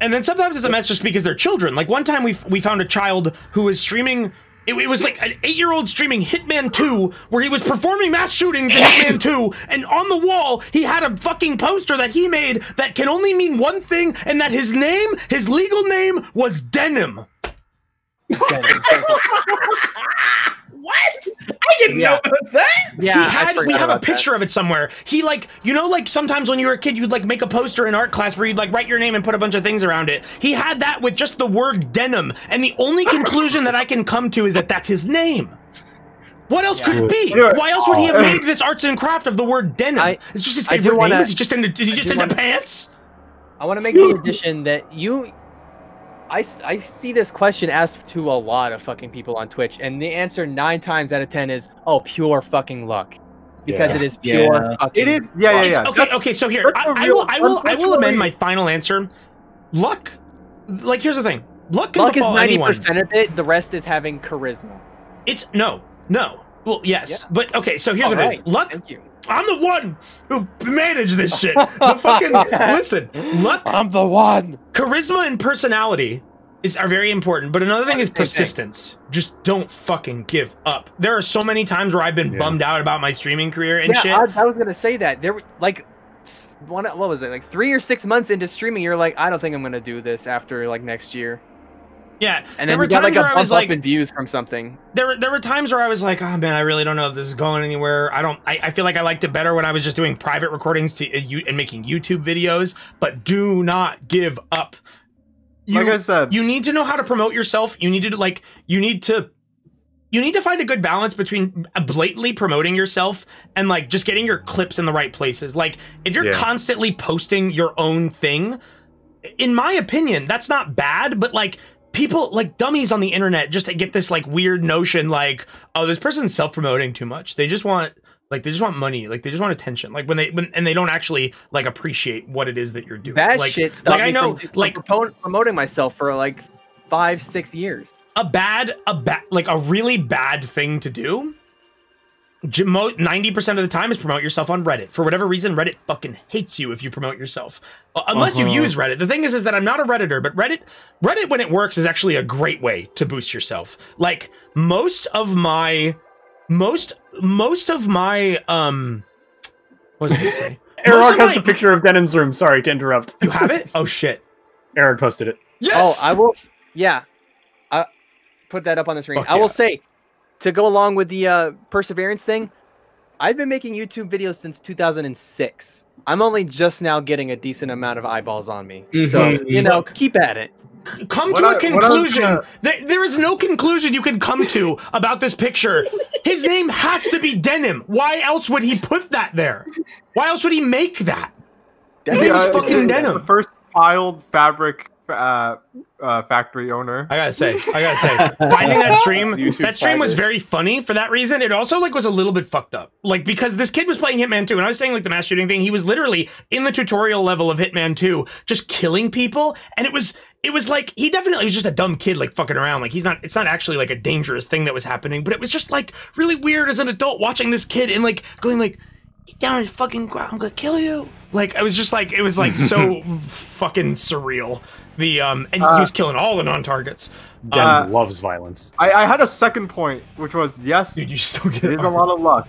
and then sometimes it's a mess just because they're children. Like one time we we found a child who was streaming. It, it was like an eight-year-old streaming Hitman 2, where he was performing mass shootings in Hitman 2, and on the wall he had a fucking poster that he made that can only mean one thing, and that his name, his legal name, was Denim. What? I didn't Yeah. know about that. Yeah, he had, we have a about that. picture of it somewhere. He like, you know, like sometimes when you were a kid, you'd like make a poster in art class where you'd like write your name and put a bunch of things around it. He had that with just the word denim, and the only conclusion that I can come to is that that's his name. What else could it be? Anyway, Why else would he have oh. made this arts and craft of the word denim? I- it's just his favorite wanna- name. Is he just into? Is he just do into wanna- pants? I want to make the addition that you I, s- I see this question asked to a lot of fucking people on Twitch, and the answer nine times out of ten is, oh, pure fucking luck. Because Yeah. it is pure Yeah. fucking It is. Yeah, yeah, yeah. okay, That's- okay. So here, I, the I will, I will, I will amend my final answer. Luck, like here's the thing. Luck can Luck is befall ninety anyone. percent of it. The rest is having charisma. It's no, no. Well, yes, Yeah. but okay. So here's what it is. Alright, Luck. Thank you. I'm the one who managed this shit. The fucking listen. Luck, I'm the one. charisma, and personality is are very important. But another thing is persistence. Just don't fucking give up. There are so many times where I've been Yeah. bummed out about my streaming career and yeah, shit. I, I was gonna say that there were like one. What was it? Like three or six months into streaming, you're like, I don't think I'm gonna do this after like next year. Yeah, And there were you got times like a where I bump was up like, in views from something. there were there were times where I was like, oh man, I really don't know if this is going anywhere. I don't. I, I feel like I liked it better when I was just doing private recordings to uh, you and making YouTube videos. But do not give up. You, like I said, you need to know how to promote yourself. You need to like. You need to. You need to find a good balance between blatantly promoting yourself and like just getting your clips in the right places. Like if you're Yeah. constantly posting your own thing, in my opinion, that's not bad, but like people like dummies on the internet just get this like weird notion like, oh, this person's self-promoting too much. They just want like they just want money, like they just want attention. Like when they when and they don't actually like appreciate what it is that you're doing. That like, shit stopped like I know from, like promoting myself for like five, six years. a bad a bad like a really bad thing to do ninety percent of the time is promote yourself on Reddit. For whatever reason, Reddit fucking hates you if you promote yourself, Uh, unless you Uh-huh. use Reddit. The thing is, is that I'm not a redditor, but Reddit, Reddit when it works is actually a great way to boost yourself. Like most of my, most most of my um, what was I gonna say? Eric has my- the picture of Denim's room. Sorry to interrupt. You have it? Oh shit! Eric posted it. Yes. Oh, I will. Yeah, I put that up on the screen. Fuck I yeah. will say, to go along with the uh, perseverance thing, I've been making YouTube videos since 2006. I'm only just now getting a decent amount of eyeballs on me. So Mhm. you know, keep at it. come What to I- a what conclusion. gonna- There- there is no conclusion you can come to about this picture. His name has to be Denim. Why else would he put that there? Why else would he make that? His Denim name is fucking the- Denim. The first piled fabric uh, uh, factory owner. I gotta say, I gotta say, finding that stream, YouTube that stream was very funny for that reason. It also like was a little bit fucked up, like because this kid was playing Hitman 2, and I was saying like the mass shooting thing. He was literally in the tutorial level of Hitman 2, just killing people, and it was it was like he definitely was just a dumb kid like fucking around. Like he's not, it's not actually like a dangerous thing that was happening, but it was just like really weird as an adult watching this kid and like going like. Get down and fucking ground. I'm gonna kill you. Like I was just like it was like so fucking surreal. The um and he Uh, was killing all the non-targets. Denim Uh, loves violence. I, I had a second point, which was yes, Dude, you still get it is a lot of luck,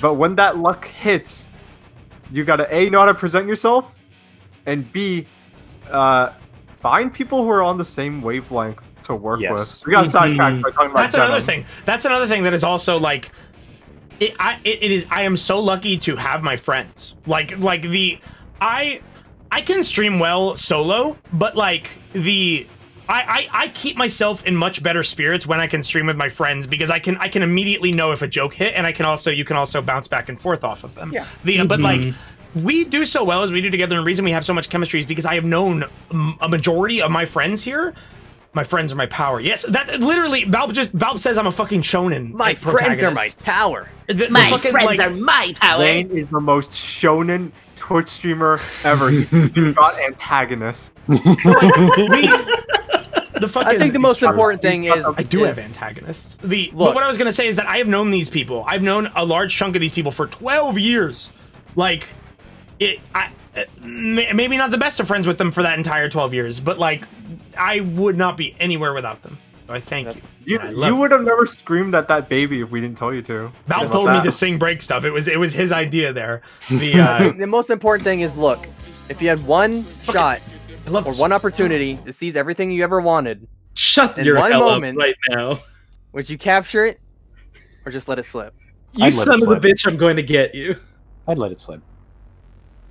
but when that luck hits, you gotta a know how to present yourself, and b, uh, find people who are on the same wavelength to work Yes. with. We got Mhm. sidetracked by talking about That's another thing. That's another thing that is also like it, I it, it is I am so lucky to have my friends. Like like the I I can stream well solo, but like the I, I, I keep myself in much better spirits when I can stream with my friends because I can I can immediately know if a joke hit and I can also you can also bounce back and forth off of them. Yeah. The uh, but mm-hmm. like we do so well as we do together and the reason we have so much chemistry is because I have known a majority of my friends here. My friends are my power. Yes, that literally Valve just Valve says I'm a fucking shonen. My like, friends are my power. The- the My fucking, friends like- are my power. Wayne is the most shonen Twitch streamer ever. He's got antagonists. we- the fucking. I think the most important thing he's got is a- I do have antagonists. The but Look. what I was gonna say is that I have known these people. I've known a large chunk of these people for twelve years. Like, it. I uh, maybe not the best of friends with them for that entire twelve years, but like, I would not be anywhere without them. So I thank That's- you. You, you would have never screamed at that baby if we didn't tell you to. Val About told me to sing break stuff. It was it was his idea there. The uh, the most important thing is look. If you had one shot I love or this. one opportunity to seize everything you ever wanted, Shut In your one hell moment- up right now. would you capture it or just let it slip? You I'd son of a bitch, I'm going to get you. I'd let it slip.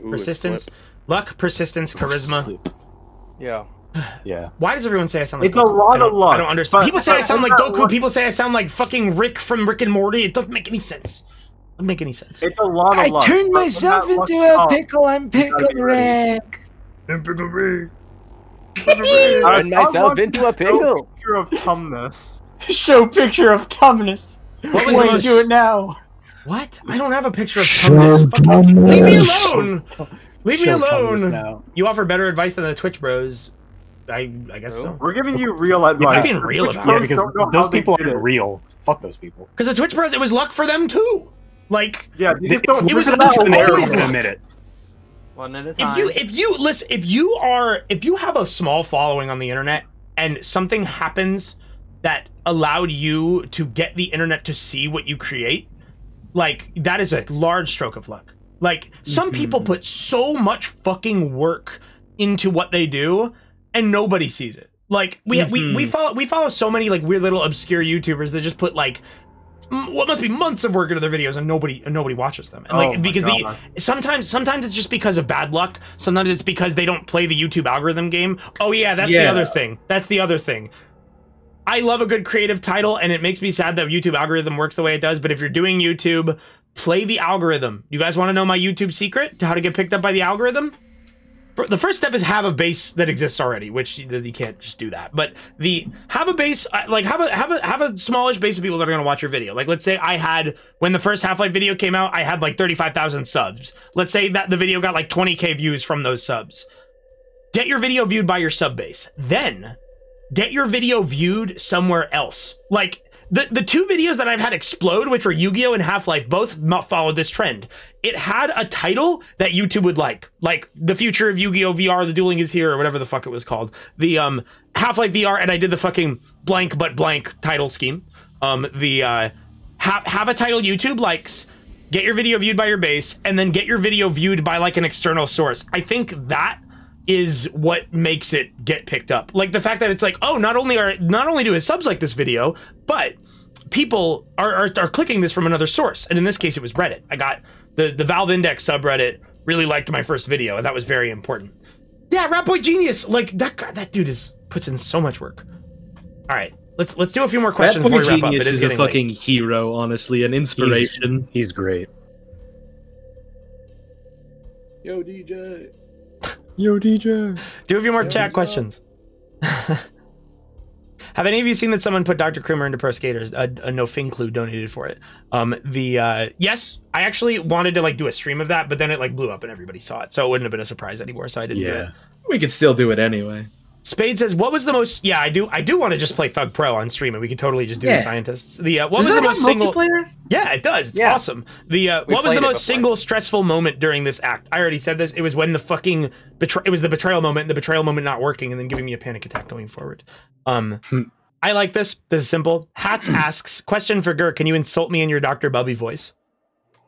Ooh, persistence, slip. luck, persistence, charisma. Slip. Yeah. Yeah. Why does everyone say I sound like It's a lot I don't- of luck, I don't understand. but- People say I sound like Goku. luck- People say I sound like fucking Rick from Rick and Morty. It doesn't make any sense. It Doesn't make any sense. It's a lot of I luck. turned myself into a pickle. I'm gotta be pickle. Rick. I Turn myself into a pickle. Picture of Tumnus. Show picture of Tumnus. What was the Wait, most- do it now. What? I don't have a picture of Tumnus. Fucking- Leave me alone. Leave me Show Tumnus alone. You offer better advice than the Twitch Bros. I I guess so. We're giving you real I'm advice. being real Twitch about it. Yeah, because don't know how those people aren't it. real. Fuck those people. Because the Twitch pros, it was luck for them too. Like Yeah, you It's just don't. it was you're about just always there. gonna admit it. One at a if you if you listen if you are if you have a small following on the internet and something happens that allowed you to get the internet to see what you create like that is a large stroke of luck like some people mm-hmm. put so much fucking work into what they do and nobody sees it. Like we we we mm-hmm. follow we follow so many like weird little obscure youtubers that just put like what must be months of work into their videos and nobody and nobody watches them. And like Oh because the sometimes sometimes it's just because of bad luck. Sometimes it's because they don't play the youtube algorithm game. Oh yeah that's the other thing. That's the other thing. I love a good creative title and it makes me sad that youtube algorithm works the way it does but if you're doing youtube play the algorithm. You guys want to know my youtube secret to how to get picked up by the algorithm the first step is have a base that exists already, which you, can't just do that. But the have a base, like have a have a have a smallish base of people that are going to watch your video. Like let's say I had when the first Half Life video came out, I had like thirty five thousand subs. Let's say that the video got like twenty k views from those subs. Get your video viewed by your sub base. Then get your video viewed somewhere else. Like the the two videos that I've had explode, which were Yu-Gi-Oh and Half-Life, both followed this trend. It had a title that YouTube would like, like the future of Yu-Gi-Oh VR, the dueling is here, or whatever the fuck it was called. The um Half-Life VR, and I did the fucking blank but blank title scheme. Um, the uh, have have a title YouTube likes. Get your video viewed by your base, and then get your video viewed by like an external source. I think that is what makes it get picked up. Like the fact that it's like, oh, not only are not only do his subs like this video, but people are, are are clicking this from another source. And in this case, it was Reddit. I got the the Valve Index subreddit really liked my first video, and that was very important. Yeah, Rat Boy Genius, like that guy, that dude is puts in so much work. All right, let's let's do a few more questions That before we wrap up. genius It is is a getting late. fucking hero, honestly, an inspiration. He's great. Yo, DJ. Yo, DJ. Do a few more chat questions. Have any of you seen that someone put Dr. Coomer into Pro Skaters? A, a no fin clue donated for it. Um, the uh, yes, I actually wanted to like do a stream of that, but then it like blew up and everybody saw it, so it wouldn't have been a surprise anymore. So I didn't do it. Yeah. We could still do it anyway. Spade says, "What was the most? Yeah, I do. I do want to just play Thug Pro on stream, and we could totally just do Yeah. the scientists. The uh, what Does was that the most single? multiplayer? Yeah, it does. It's Yeah. awesome. The uh, what was the most single stressful moment during this act? I already said this. It was when the fucking betray. It was the betrayal moment. The betrayal moment not working, and then giving me a panic attack going forward. Um, I like this. This is simple. Hats asks question for Gur. Can you insult me in your Dr. Bubby voice?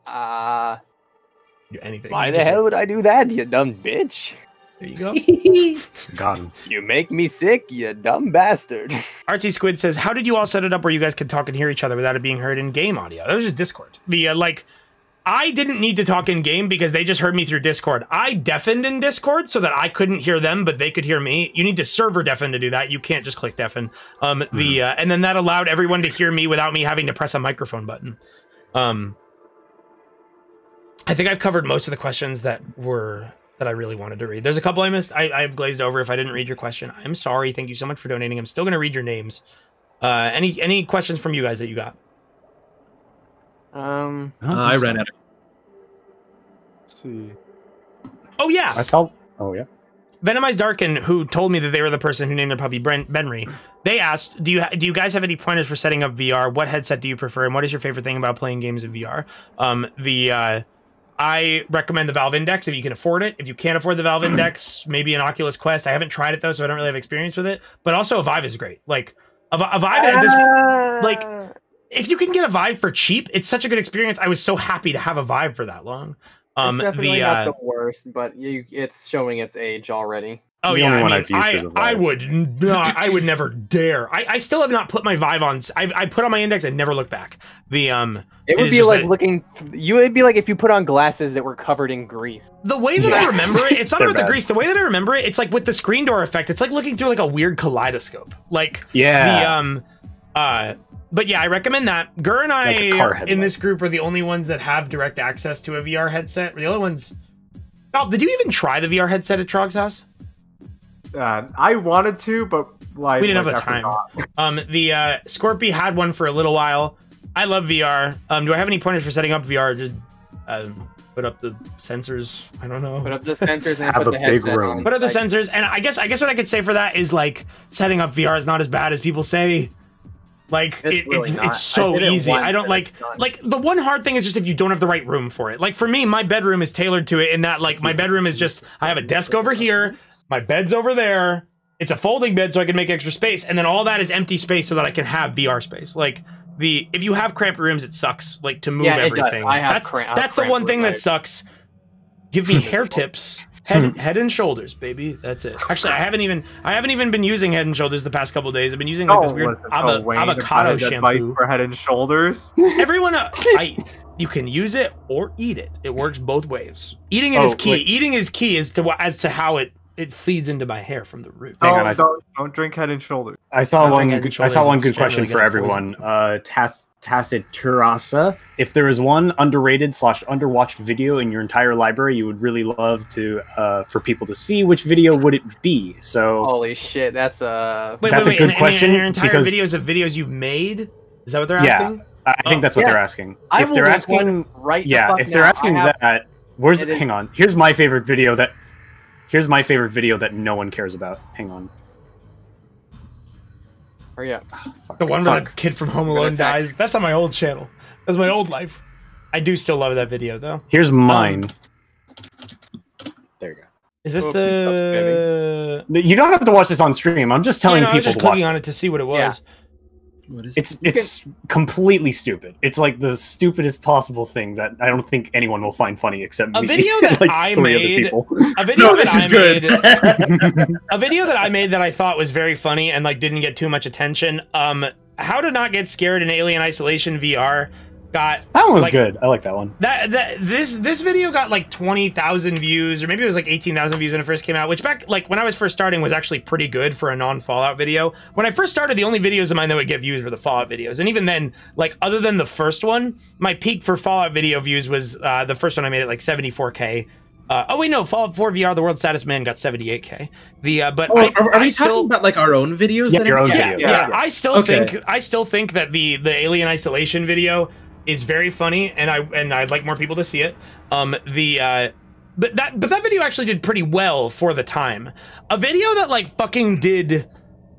Uh, Do anything. why the just- hell would I do that, you dumb bitch? There you go. Got him. You make me sick, you dumb bastard. Artsy Squid says, "How did you all set it up where you guys could talk and hear each other without it being heard in game audio?" That was just Discord. The uh, like, I didn't need to talk in game because they just heard me through Discord. I deafened in Discord so that I couldn't hear them, but they could hear me. You need to server deafen to do that. You can't just click deafen. Um, the uh, and then that allowed everyone to hear me without me having to press a microphone button. Um, I think I've covered most of the questions that were that I really wanted to read. There's a couple I missed. I, I've glazed over if I didn't read your question. I'm sorry. Thank you so much for donating. I'm still gonna read your names. Uh, any any questions from you guys that you got? Um, Uh, I ran out. Of- Let's see. Oh yeah, I saw. Oh yeah. Venomized Darkin, who told me that they were the person who named their puppy Brent Benrey. They asked, "Do you ha- do you guys have any pointers for setting up VR? What headset do you prefer, and what is your favorite thing about playing games in VR?" Um, the uh, I recommend the Valve Index if you can afford it. If you can't afford the Valve Index, maybe an Oculus Quest. I haven't tried it though, so I don't really have experience with it. But also, a Vive is great. Like a, Vi- a Vive at this like if you can get a Vive for cheap, it's such a good experience. I was so happy to have a Vive for that long. Um, it's definitely the, not uh, the worst, but you, it's showing its age already. Oh The yeah, only I one mean, I've used I, is a I would not, I would never dare. I, I still have not put my Vive on. I, I put on my index and never look back. The um, It would is be like that- looking. You would be like if you put on glasses that were covered in grease. the way that I remember it. It's not They're about the grease. The way that I remember it, it's like with the screen door effect. It's like looking through like a weird kaleidoscope. Like Yeah. the um, uh. But yeah, I recommend that. Gur and Like I a car in this group are the only ones that have direct access to a VR headset. We're the only ones. Oh, did you even try the VR headset at Trog's house? Uh, I wanted to, but like we didn't like, have the time. Um, the uh, Scorpy had one for a little while. I love VR. Um, do I have any pointers for setting up VR? Just uh, put up the sensors. I don't know. Put up the sensors and Have put a the big headset room. on. Put up the Like, sensors, and I guess I guess what I could say for that is like setting up VR is not as bad as people say. Like It's it, really it- it's so did it easy. once I don't like like the one hard thing is just if you don't have the right room for it. Like for me, my bedroom is tailored to it in that like my bedroom is just I have a desk over here, my bed's over there. It's a folding bed so I can make extra space, and then all that is empty space so that I can have VR space. Like the if you have cramped rooms, it sucks. Like to move Yeah, it does. everything. I have that's cram- I have that's the one thing room, that sucks. Give me hair tips. Head, head and shoulders, baby. That's it. Actually, I haven't even I haven't even been using Head and Shoulders the past couple days. I've been using like this Oh, weird listen to ava- Wayne avocado about his advice shampoo. for Head and Shoulders. Everyone, uh, I you can use it or eat it. It works both ways. Eating it is Oh, key. wait. Eating is key as to as to how it it feeds into my hair from the root. Hang Don't, on, I- don't, don't drink Head and Shoulders. I saw I one. think Head and good- I saw one good question for everyone. Uh, Tas Taciturasa. If there is one underrated slash underwatched video in your entire library, you would really love to uh, for people to see. Which video would it be? So Holy shit, that's uh Wait, That's a wait, wait. good and- and question, your entire because- videos of videos you've made. Is that what they're Yeah. asking? I I think Oh, that's what yes. they're asking. I if they're asking, one right the yeah, fuck if they're now. asking have- that, where's it is- hang on? Here's my favorite video that. Here's my favorite video that no one cares about. Hang on. Hurry up. The one where the kid from Home Alone dies. That's on my old channel. That's my old life. I do still love that video though. Here's mine. Um, there you go. Is this Oh, the? You don't have to watch this on stream. I'm just telling Yeah, no, I was people just to watch. clicking on it to see what it was. Yeah. What is It's it's completely stupid. It's like the stupidest possible thing that I don't think anyone will find funny except A me. video and, that like I three other made- people. A video No, that this I is good. made. a video that I made that I thought was very funny and like didn't get too much attention. Um, how to not get scared in Alien Isolation VR got That one was like, good. I like that one. That, that this this video got like twenty thousand views, or maybe it was like eighteen thousand views when it first came out. Which back like when I was first starting was actually pretty good for a non Fallout video. When I first started, the only videos of mine that would get views were the Fallout videos, and even then, like other than the first one, my peak for Fallout video views was uh, the first one I made at like seventy four k. Uh, oh wait, no, Fallout 4 VR, the world's saddest man, got 78k. The uh, but Oh, I, are, are I we still, talking about like our own videos? Yeah, that your own yeah, videos. yeah, Yeah. I still Okay. think I still think that the the Alien Isolation video is very funny, and I and I'd like more people to see it. Um, the uh, but that but that video actually did pretty well for the time. A video that like fucking did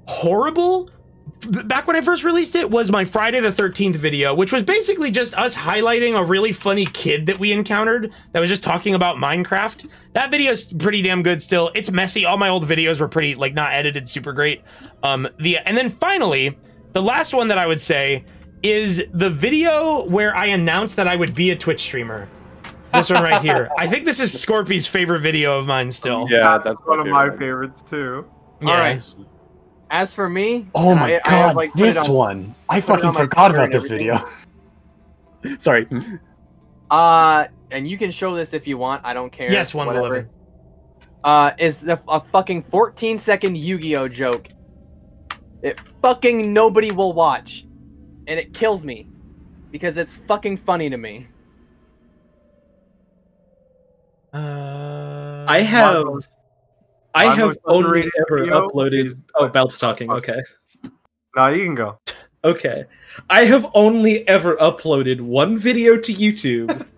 horrible back when I first released it was my Friday the 13th video, which was basically just us highlighting a really funny kid that we encountered that was just talking about Minecraft. That video is pretty damn good still. It's messy. All my old videos were pretty like not edited super great. Um the and then finally, the last one that I would say is the video where I announced that I would be a Twitch streamer. This one right here. I think this is Scorpy's favorite video of mine still. Yeah, that's one my of my favorites too. Yeah. All right. As for me, Oh my I- I have, god, like, this on- one! I fucking on forgot about this video. Sorry. Uh, and you can show this if you want. I don't care. Yes, one will whatever. ever. Uh, is the, a fucking 14 second Yu-Gi-Oh joke. It fucking nobody will watch, and it kills me because it's fucking funny to me. Uh, I have, most- I my have most only ever video uploaded. is- Oh, Balb's talking. Okay. No, you can go. Okay. I have only ever uploaded one video to YouTube.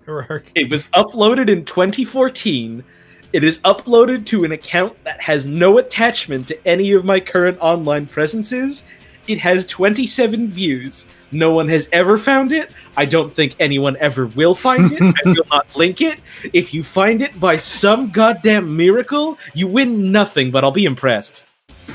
It was uploaded in 2014. It is uploaded to an account that has no attachment to any of my current online presences. It has 27 views. No one has ever found it. I don't think anyone ever will find it. I will not link it. If you find it by some goddamn miracle, you win nothing, but I'll be impressed.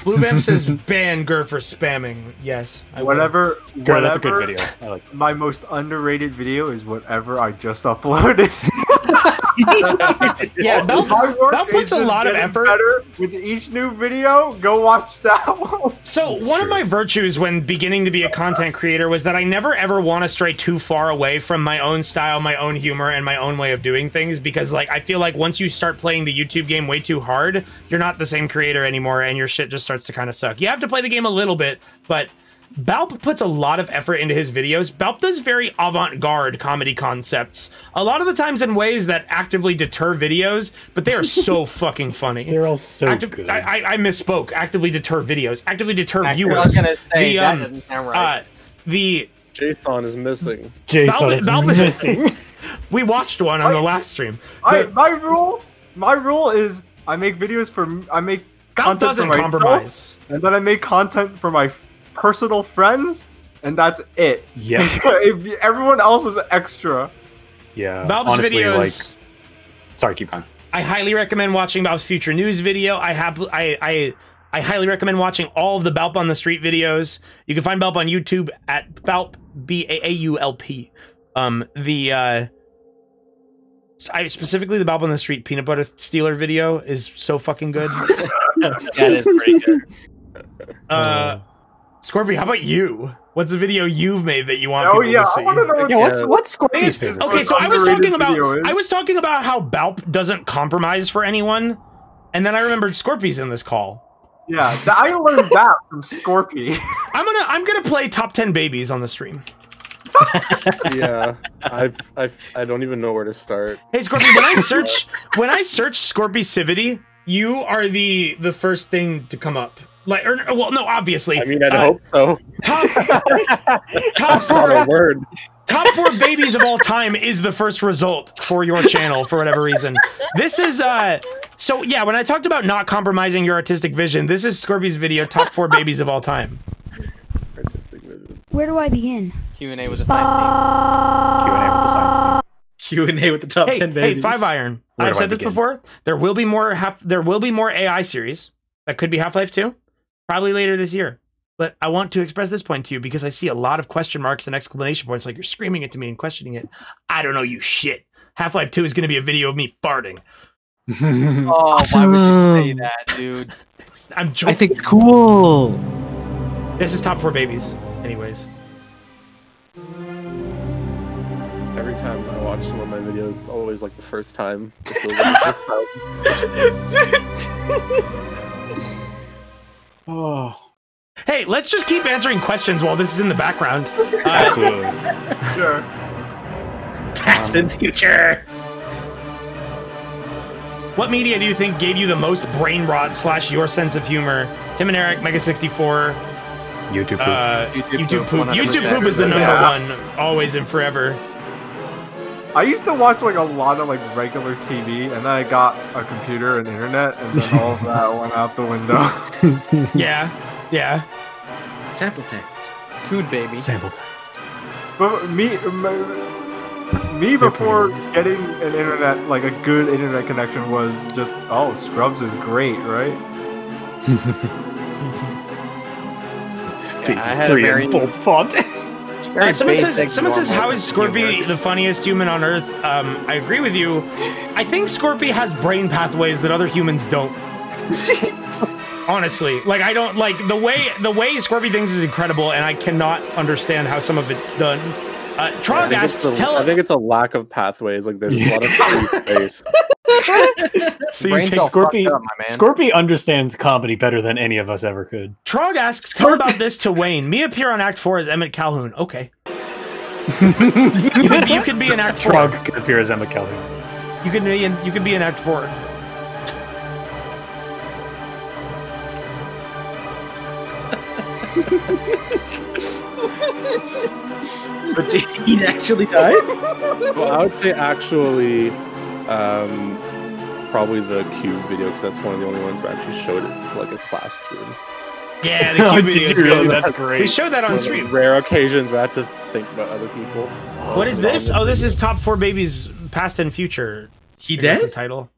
Blue Bam says ban Gur for spamming. Yes. I will. Whatever. That's a good whatever- video. I like. My most underrated video is whatever I just uploaded. Yeah, Bel, My puts a lot of effort. Better with each new video. Go watch that one. So one of my virtues when beginning to be a content creator was that I never ever want to stray too far away from my own style, my own humor, and my own way of doing things because like I feel like once you start playing the YouTube game way too hard, you're not the same creator anymore and your shit just starts to kind of suck. You have to play the game a little bit, but Balb puts a lot of effort into his videos. Balb does very avant-garde comedy concepts. A lot of the times in ways that actively deter videos, but they are so fucking funny. They're all so Active- good. I, I, I misspoke. Actively deter videos. Actively deter I viewers. was gonna say The, that um, doesn't sound right. Uh, the Jathan is missing. Jason Balb- is Balb is- missing. we watched one on the last stream. I, The- my rule, my rule is I make videos for I make Balb content doesn't myself, compromise. and then I make content for my personal friends, and that's it. Yeah. everyone else is extra. Yeah. Balb's honestly, videos. like, sorry, keep going. I highly recommend watching Balb's future news video. I have I I I highly recommend watching all of the Balb on the Street videos. You can find Balb on YouTube at Balp B A A U L P. Um the uh I specifically the Balb on the Street peanut butter stealer video is so fucking good. that is pretty good. Uh Scorpy, how about you? What's the video you've made that you want Oh people yeah, to I see? want to know. Yeah, what's Yeah. what's Scorpion's favorite? Okay, so I was talking about I was talking about how Balb doesn't compromise for anyone, and then I remembered Scorpy's in this call. Yeah, I learned that from Scorpy. I'm gonna I'm gonna play top ten babies on the stream. yeah, I've, I've, I don't even know where to start. Hey Scorpy, when I search when I search Scorpicivity, you are the the first thing to come up. Like, or, well, no, obviously. I mean, I'd Uh, hope so. top top That's not a four word. top four babies of all time is the first result for your channel for whatever reason. This is uh so yeah, when I talked about not compromising your artistic vision, this is Scorpy's video top four babies of all time. Artistic vision. Where do I begin? Q and A with the science team. Q and A with the science team. Q and A with the top Hey, ten hey, babies. Five Iron. Where I've do I said this before. There will be more half. There will be more AI series that could be Half Life Two, probably later this year. But I want to express this point to you because I see a lot of question marks and exclamation points, like you're screaming it to me and questioning it. I don't know you shit. Half Life Two is going to be a video of me farting. Oh, why would you say that, dude? I'm I think it's cool. This is top four babies. Anyways, Every time I watch some of my videos, it's always like the first time. It feels like the first time. Oh, hey, let's just keep answering questions while this is in the background. Uh, absolutely. sure. Past and future. what media do you think gave you the most brain rot slash your sense of humor? Tim and Eric, Mega sixty four. YouTube. poop. Uh, YouTube YouTube, poop, poop. YouTube poop is the number Yeah. one, always and forever. I used to watch like a lot of like regular TV, and then I got a computer and internet, and then all of that went out the window. Yeah, yeah. Sample text. Dude, baby. Sample text. But me, m- me before getting an internet, like a good internet connection, was just oh, Scrubs is great, right? Yeah, I had a very- in bold font. Very Uh, someone says, someone says, "How is Scorpy the funniest human on Earth?" Um, I agree with you. I think Scorpy has brain pathways that other humans don't. Honestly, like I don't like the way the way Scorpy thinks is incredible, and I cannot understand how some of it's done. Uh, I Trog think, asks, it's a, "Tell I think it's a lack of pathways. Like there's a lot of free space. so you Brain's take all Scorpy- up, my man. Scorpy understands comedy better than any of us ever could. Trog asks, "Tell about this to Wayne. Me appear on Act Four as Emmett Calhoun. Okay, you could, you could be in Act Four. Trog can appear as Emma Kelly. You could be in you could be in Act Four. But he actually died. well, I would say actually, um, probably the cube video because that's one of the only ones where I actually showed it to like a classroom. Yeah, the Oh, cube did video is you really? good. That's great. We great. showed that on One of stream. Rare occasions where I had to think about other people. What is this? Oh, this is top four babies, past and future. He I dead? The title.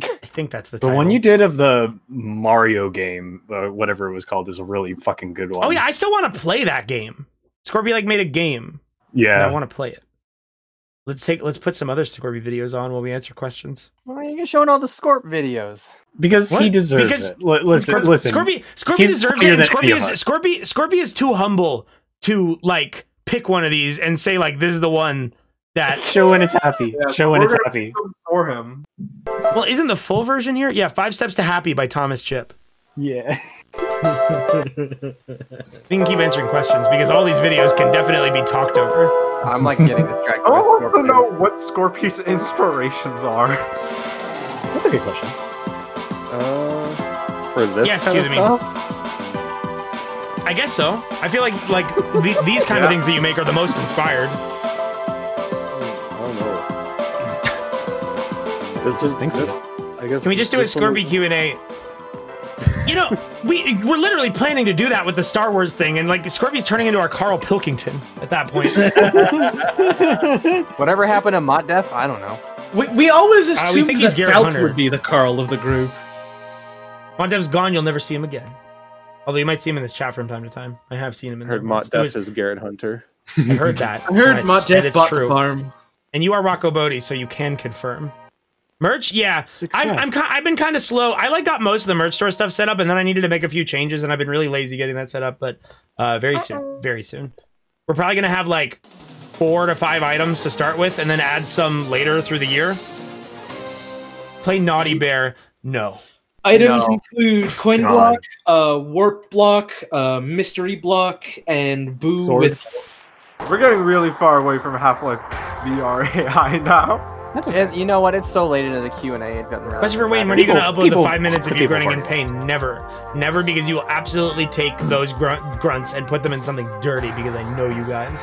I think that's the The title. one you did of the Mario game, uh, whatever it was called, is a really fucking good one. Oh yeah, I still want to play that game. Scorpy like made a game. and yeah. I want to play it. Let's take. Let's put some other Scorpy videos on while we answer questions. Why are you showing all the Scorp videos? because he deserves Because- it. Li- listen, Scorpy, listen. Scorpy, Scorpy He's deserves it. And than Scorpy any of is us. Scorpy. Scorpy is too humble to like pick one of these and say like this is the one that. Show when it's happy. Yeah, Show when it's happy. For him. Well, isn't the full version here? Yeah, Five Steps to Happy by Thomas Chip. Yeah. We can keep answering questions because all these videos can definitely be talked over. I'm like getting distracted I also want to know what Scorpion's inspirations are. That's a good question. Uh, for this Yeah, kind of excuse me. stuff? I guess so. I feel like like the, these kind of things that you make are the most inspired. This Just is think so. this. I guess. Can we just do a this Scorpy Q and A? You know, we we're literally planning to do that with the Star Wars thing, and like Scorpy's turning into our Carl Pilkington at that point. Whatever happened to Mott Def? I don't know. We, we always Uh, we assumed think he's that Garrett Hunter. would be the Carl of the group. Montev's gone. You'll never see him again. Although you might see him in this chat from time to time. I have seen him in I heard there Mott once. Def was- is Garrett Hunter. I heard that. I heard and it's- Mott Def it's bought true. the farm. And you are Rocco Botte, so you can confirm. Merch, yeah. Success. I'm, I'm, I've been kind of slow. I like got most of the merch store stuff set up, and then I needed to make a few changes, and I've been really lazy getting that set up. But uh, very soon, very soon, we're probably gonna have like four to five items to start with, and then add some later through the year. Play Naughty Bear, no. Items No. include coin God. block, uh, warp block, uh, mystery block, and boo Sword. with We're getting really far away from Half-Life VR AI now. That's okay. And you know what? It's so late into the Q and A. It doesn't really. Question for Wayne. When are you gonna upload people- the five minutes of you grunting in pain? Never, never, because you will absolutely take those grunt- grunts and put them in something dirty. Because I know you guys.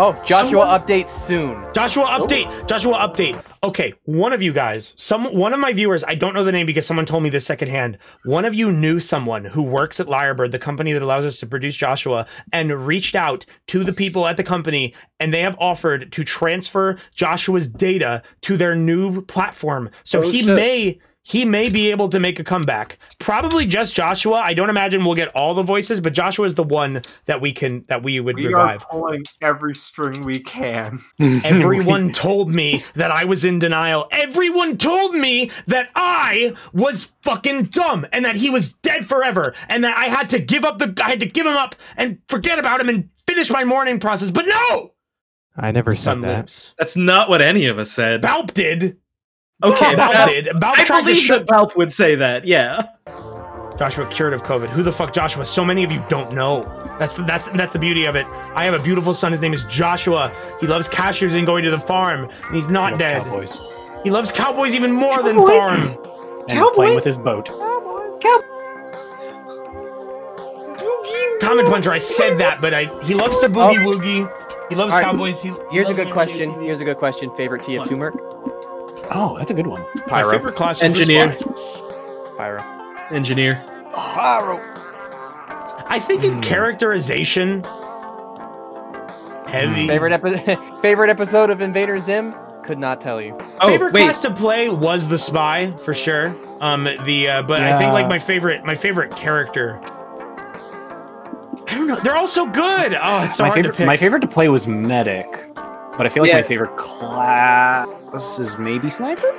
Oh, Joshua Someone- update soon. Joshua oh. update. Joshua update. Okay, one of you guys, some one of my viewers, I don't know the name because someone told me this secondhand. One of you knew someone who works at Lyrebird, the company that allows us to produce Joshua, and reached out to the people at the company, and they have offered to transfer Joshua's data to their new platform. So Oh, he shit. may he may be able to make a comeback. Probably just Joshua. I don't imagine we'll get all the voices, but Joshua is the one that we can that we would We revive. are pulling every string we can. Everyone told me that I was in denial. Everyone told me that I was fucking dumb and that he was dead forever and that I had to give up the I had to give him up and forget about him and finish my mourning process. But no! I never Son lives. That's not what any of us said. Balb did. Okay, Balb Balb- did. Balb I tried to believe that Balb would say that. Yeah. Joshua cured of COVID. Who the fuck Joshua? So many of you don't know. That's the, that's that's the beauty of it. I have a beautiful son. His name is Joshua. He loves cashews and going to the farm, and he's not Loves dead. Cowboys. He loves cowboys even more than farm. And Cowboys? playing with his boat. Cowboys. Cow. Comment puncher. I said that, but I he loves to oh. boogie woogie. He loves All right. cowboys. He Here's a good question. Here's a good question. Favorite TF2 merc? Oh, that's a good one. My Pyro. favorite class is Engineer. Pyro. Engineer. Pyro. I think in characterization, heavy. Favorite epi- favorite episode of Invader Zim? Could not tell you. Oh, favorite wait. class to play was the spy for sure. Um, the uh, but I think like my favorite my favorite character. I don't know. They're all so good. Oh, it's so my hard favorite, to pick. my favorite to play was medic, but I feel like Yeah. my favorite class is maybe sniper.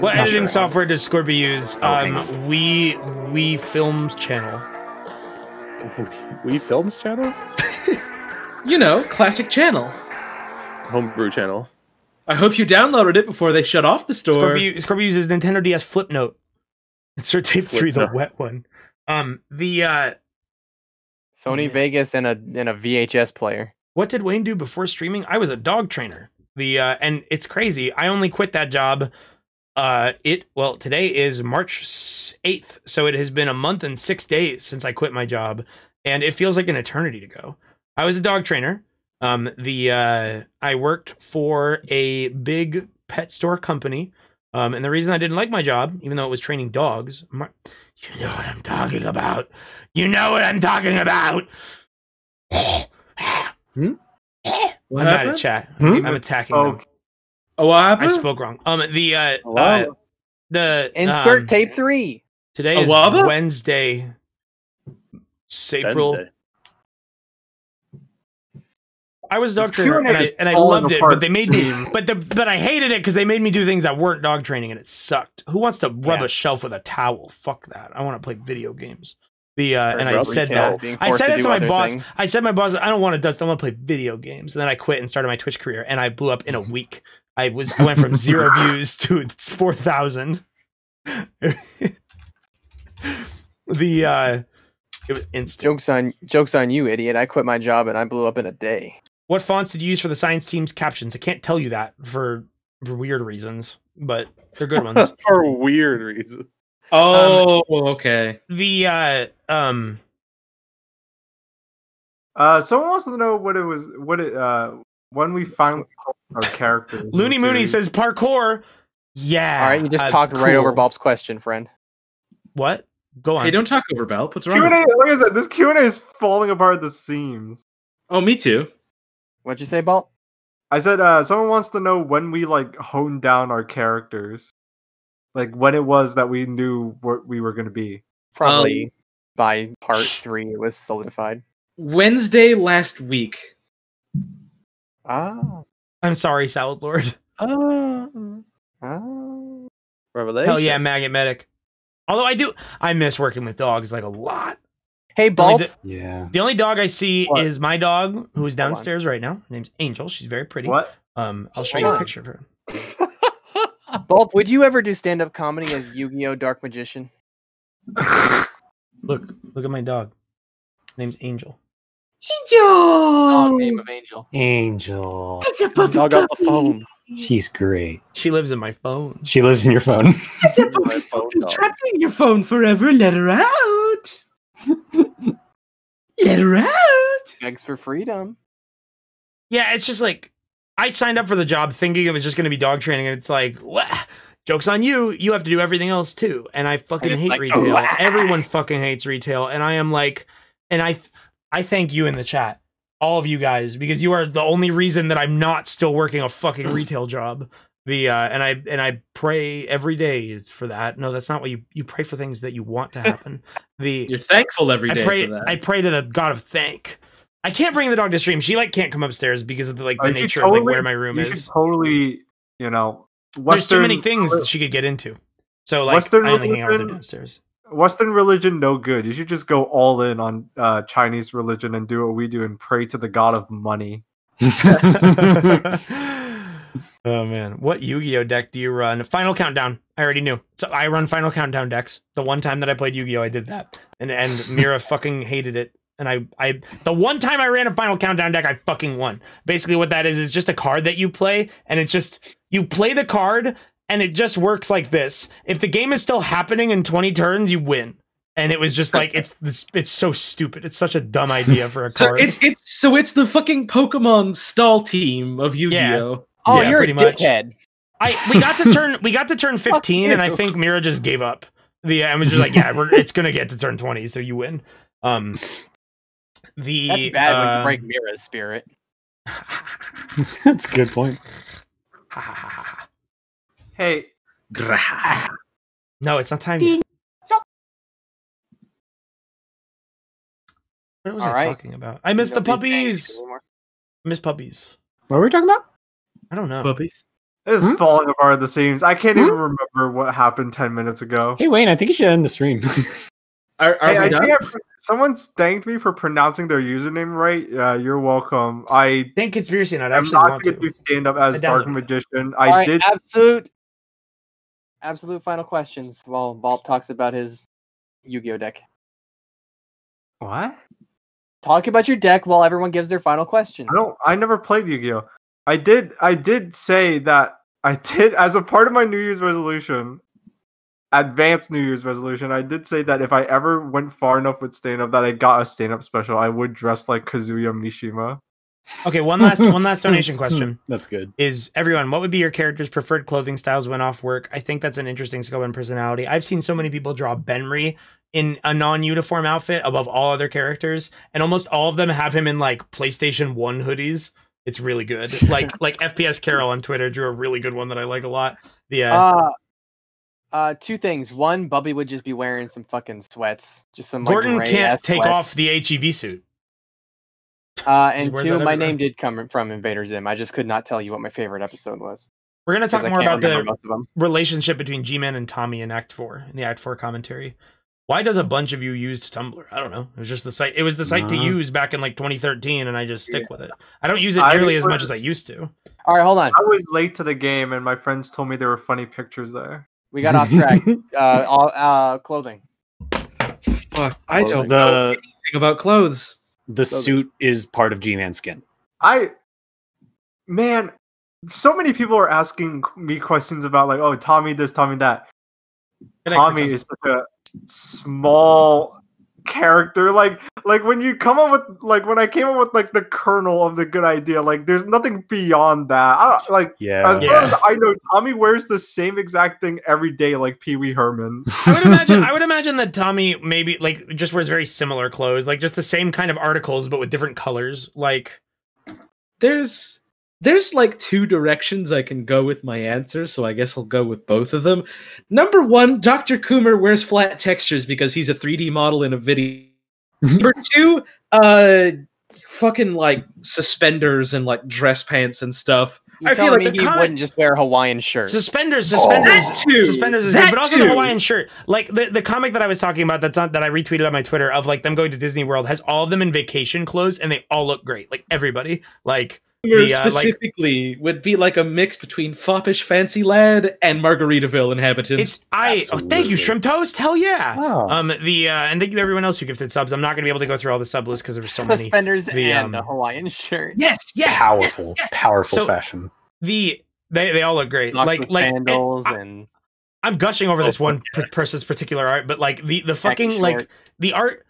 what Not editing sure. software does Scorpy use? Oh, Um, we we films channel. We Films channel? You know, classic channel. Homebrew channel. I hope you downloaded it before they shut off the store. Scorpy, Scorpy uses Nintendo DS Flip Note. Insert tape Flip three, the wet one. Um, the uh, Sony Vegas and a and a VHS player. what did Wayne do before streaming? I was a dog trainer. The uh, and it's crazy. I only quit that job. Uh, it well today is March eighth, so it has been a month and six days since I quit my job, and it feels like an eternity to go. I was a dog trainer. Um, the uh, I worked for a big pet store company. Um, and the reason I didn't like my job, even though it was training dogs, Mar- you know what I'm talking about. You know what I'm talking about. I'm What mad at happened? chat. Hmm? I'm attacking Oh, them. Oh, what I spoke wrong. Um, the uh, Oh, uh the Insert um, tape three. Today is wabba? Wednesday. April. Wednesday. I was a dog This trainer Q&A I and I loved it, but they made me but the but I hated it because they made me do things that weren't dog training and it sucked. Who wants to rub Yeah. a shelf with a towel? Fuck that. I want to play video games. The uh, and I said that I forced said to it to my boss. things. I said my boss, I don't want to dust. I want to play video games. And then I quit and started my Twitch career, and I blew up in a week. I was I went from zero views to four thousand. the uh It was instant. Jokes on jokes on you, idiot. I quit my job and I blew up in a day. What fonts did you use for the science team's captions? I can't tell you that for for weird reasons, but they're good ones. For weird reasons. Oh, okay. the uh um Uh, someone wants to know what it was. What it uh when we finally our characters. in Looney Mooney says parkour. Yeah. All right, you just uh, talked right over. Bob's question, friend. What? Go on. Hey, don't talk over Bell. What's wrong? Q with and A. you? Like I said, this Q and A is falling apart at the seams. Oh, me too. What'd you say, Bolt? I said, uh, someone wants to know when we like honed down our characters, like when it was that we knew what we were going to be. Probably by part three it was solidified. Wednesday last week. Ah. I'm sorry, Salad Lord. Ah. Ah. Revelation. Hell yeah, Maggot Medic. Although I do, I miss working with dogs like a lot. Hey, The only, Bolt. do- Yeah. the only dog I see What? is my dog, who is downstairs right now. Her name's Angel. She's very pretty. What? Um, I'll show Hold you a picture of her. Balb, would you ever do stand up comedy as Yu Gi Oh! Dark Magician? Look, look at my dog. Her name's Angel. Angel! name of Angel. Angel. It's a puppy Dog on the phone. She's great. She lives in my phone. She lives in your phone. It's a My puppy phone dog. trapped in your phone forever. Let her out. Let her out. Begs for freedom. Yeah, it's just like I signed up for the job thinking it was just going to be dog training, and it's like, what? Joke's on you. You have to do everything else too. And I fucking it's hate like, retail. "Wah." Everyone fucking hates retail, and I am like, and I, th- I thank you in the chat, all of you guys, because you are the only reason that I'm not still working a fucking retail job. The uh, and I and I pray every day for that. No, that's not what you you pray for things that you want to happen. The You're thankful every day I pray for that. I pray to the God of thank. I can't bring the dog to stream. She like can't come upstairs because of the like Oh, the you should nature of like where my room you is. should totally, you know, There's too many things that she could get into. So like Western I only hang out with her religion- downstairs. Western religion, no good. You should just go all in on uh, Chinese religion and do what we do and pray to the god of money. oh man, what Yu-Gi-Oh deck do you run? Final Countdown. I already knew. So I run Final Countdown decks. The one time that I played Yu-Gi-Oh, I did that, and and Mira fucking hated it. And I, I, the one time I ran a Final Countdown deck, I fucking won. Basically, what that is is just a card that you play, and it's just you play the card, and it just works like this. If the game is still happening in twenty turns, you win. And it was just like it's this, it's so stupid. It's such a dumb idea for a So card. it's it's so it's the fucking Pokemon stall team of Yu-Gi-Oh. Oh, Yeah, you're a pretty much. I we got to turn we got to turn 15 and I think Mira just gave up. The and was just like, yeah, we're, it's gonna get to turn 20, so you win. Um, the That's bad when you break Mira's spirit. That's a good point. Hey, no, it's not time. Yet. What was All I right. talking about? I miss the puppies. I miss puppies. What were we talking about? I don't know. Puppies. this is Hmm? falling apart at the seams. I can't even remember what happened ten minutes ago. Hey Wayne, I think you should end the stream. Are, are Hey, we I done? think I, someone thanked me for pronouncing their username right. Yeah, you're welcome. I Thank conspiracy not am actually not want going to. to do stand up as Dark. Magician. I right, did. absolute, absolute final questions while Bolt talks about his Yu-Gi-Oh deck. What? Talk about your deck while everyone gives their final questions. No. I never played Yu-Gi-Oh. I did. I did say that I did as a part of my New Year's resolution, advanced New Year's resolution. I did say that if I ever went far enough with stand up that I got a stand up special, I would dress like Kazuya Mishima. Okay, one last one last donation question. That's good. is everyone what would be your character's preferred clothing styles when off work i think that's an interesting scope and personality i've seen so many people draw benrey in a non-uniform outfit above all other characters and almost all of them have him in like playstation 1 hoodies it's really good like like fps carol on twitter drew a really good one that i like a lot the uh, Uh, uh, two things. One, Bubby would just be wearing some fucking sweats, just some gordon gray can't ass take sweats. off the hev suit Uh, and two, my everywhere. name did come from Invader Zim. I just could not tell you what my favorite episode was. we're gonna talk more about the most of them. relationship between G-Man and Tommy in Act Four in the Act Four commentary. Why does a bunch of you use Tumblr? I don't know. It was just the site. It was the site to Uh. use back in like 2013, and I just stick with it. I don't use it I nearly as much as I used to. All right, hold on. I was late to the game, and my friends told me there were funny pictures there. We got off track. uh, all, uh, clothing. Fuck, I don't The- know anything about clothes. The suit is part of G-Man's skin. I, man, so many people are asking me questions about like, oh, Tommy this, Tommy that. Tommy is such a small character. Like, like when you come up with like when I came up with like the kernel of the good idea, like there's nothing beyond that. I like Yeah. as far Yeah. as I know, Tommy wears the same exact thing every day, like Pee Wee Herman. I would imagine. I would imagine that Tommy maybe like just wears very similar clothes, like just the same kind of articles but with different colors. Like There's there's like two directions I can go with my answer, so I guess I'll go with both of them. Number one, Dr. Coomer wears flat textures because he's a 3D model in a video. Number two, uh fucking like suspenders and like dress pants and stuff. You I feel like me he comic- wouldn't just wear a Hawaiian shirt? suspenders, Oh, suspenders, that too, suspenders is that good, but also the. Hawaiian shirt. Like the, the comic that I was talking about that's on that I retweeted on my Twitter of like them going to Disney World has all of them in vacation clothes and they all look great. Like everybody. Like Coomer the, uh, like specifically would be like a mix between foppish fancy lad and Margaritaville inhabitants. It's I. Oh, thank you, Shrimp Toast. Hell yeah. Wow. Um. The uh, and thank you to everyone else who gifted subs. I'm not gonna be able to go through all the sub lists because there were so many. Suspenders The, and um, a Hawaiian shirt. yes, yes, powerful, powerful So- fashion. The they they all look great. Socks like like sandals I, and I'm gushing over this one per- person's particular art, but like the the fucking like the art.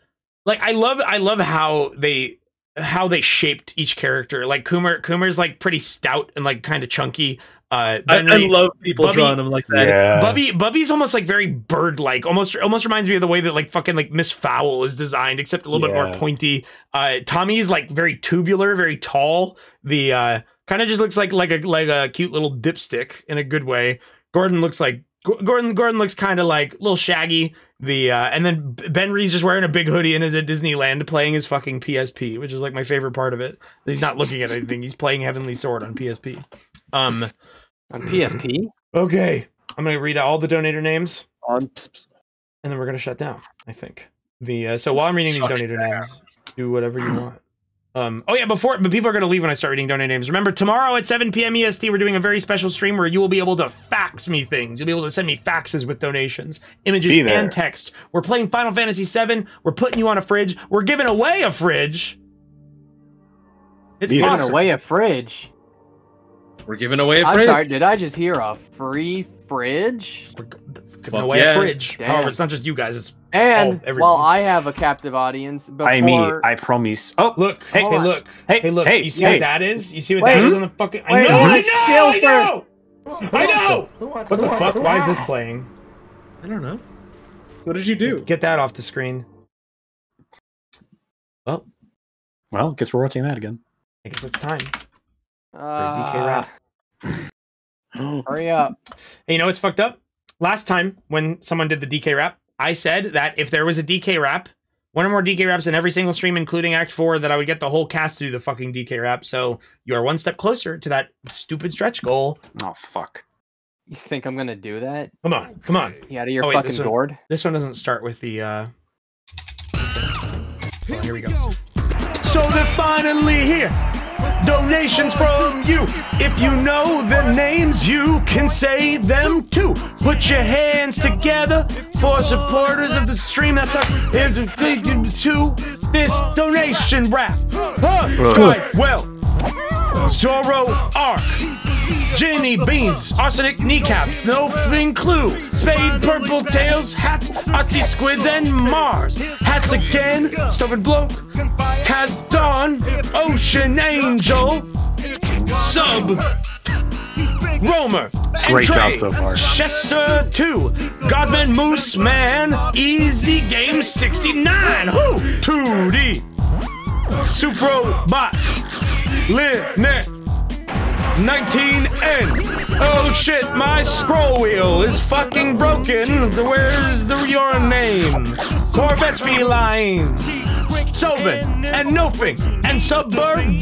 Like I love I love how they how they shaped each character. Like Coomer Coomer's like pretty stout and like kind of chunky. Uh, I, I love people Bubby- drawing them like that. Yeah. Bubby Bubby's almost like very bird like, almost almost reminds me of the way that like fucking like Miss Fowl is designed, except a little bit more pointy. Uh Tommy's like very tubular, very tall. The uh kind of just looks like like a like a cute little dipstick in a good way. Gordon looks like G- Gordon Gordon looks kind of like a little shaggy. The uh and then Benrey's just wearing a big hoodie and is at Disneyland playing his fucking PSP, which is like my favorite part of it. He's not looking at anything. He's playing Heavenly Sword on PSP. Um on PSP. okay. I'm going to read all the donator names On and then we're gonna shut down. I think the uh, so while I'm reading these donator names, do whatever you want. Um, oh yeah, before but people are gonna leave when I start reading donate names. Remember tomorrow at 7 p.m. EST, we're doing a very special stream where you will be able to fax me things. You'll be able to send me faxes with donations, images, and text. We're playing Final Fantasy VII. We're putting you on a fridge. We're giving away a fridge. It's Be there. Giving away a fridge. We're giving away a I'm fridge. sorry, did I just hear a free fridge? We're giving Fuck away yeah. a fridge. Damn. However, it's not just you guys. It's And Oh, while I have a captive audience, before I mean, I promise. Oh, look. Hey, hey, look. Hey, Hey, look. hey, you see hey. what that is? You see what Wait. that is on the fucking? I Wait, know. I know. I know. I know. What the fuck? Why is this playing? I don't know. What did you do? Get that off the screen. Well, well, guess we're watching that again. I guess it's time. for uh, DK rap. hurry up. Hey, you know what's fucked up? Last time when someone did the DK rap, I said that if there was a DK rap, one or more DK raps in every single stream, including Act 4, that I would get the whole cast to do the fucking DK rap. So you are one step closer to that stupid stretch goal. Oh fuck. You think I'm gonna do that? Come on, come on. You out of your Oh, wait, fucking this one- gourd? This one doesn't start with the. uh oh, Here we go. So they're finally here. Donations from you. If you know the names, you can say them too. Put your hands together for supporters of the stream. That's up to this donation rap. Huh, Sky, well, Zorro Arc. Ginny Beans, Arsenic Kneecap, No Fling Clue, Spade Purple Tails, Hats, Artsy Squids, and Mars. Hats again, Stoven Bloke, Kaz Dawn, Ocean Angel, Sub, Romer, Great job Trey, so far. Chester 2, Godman Moose Man, Easy Game 69, Who? 2D, Suprobot, Linnet, 19N. Oh shit, my scroll wheel is fucking broken. Where's the, your name? Corvettes Feline. Sovin and Nofing and Suburban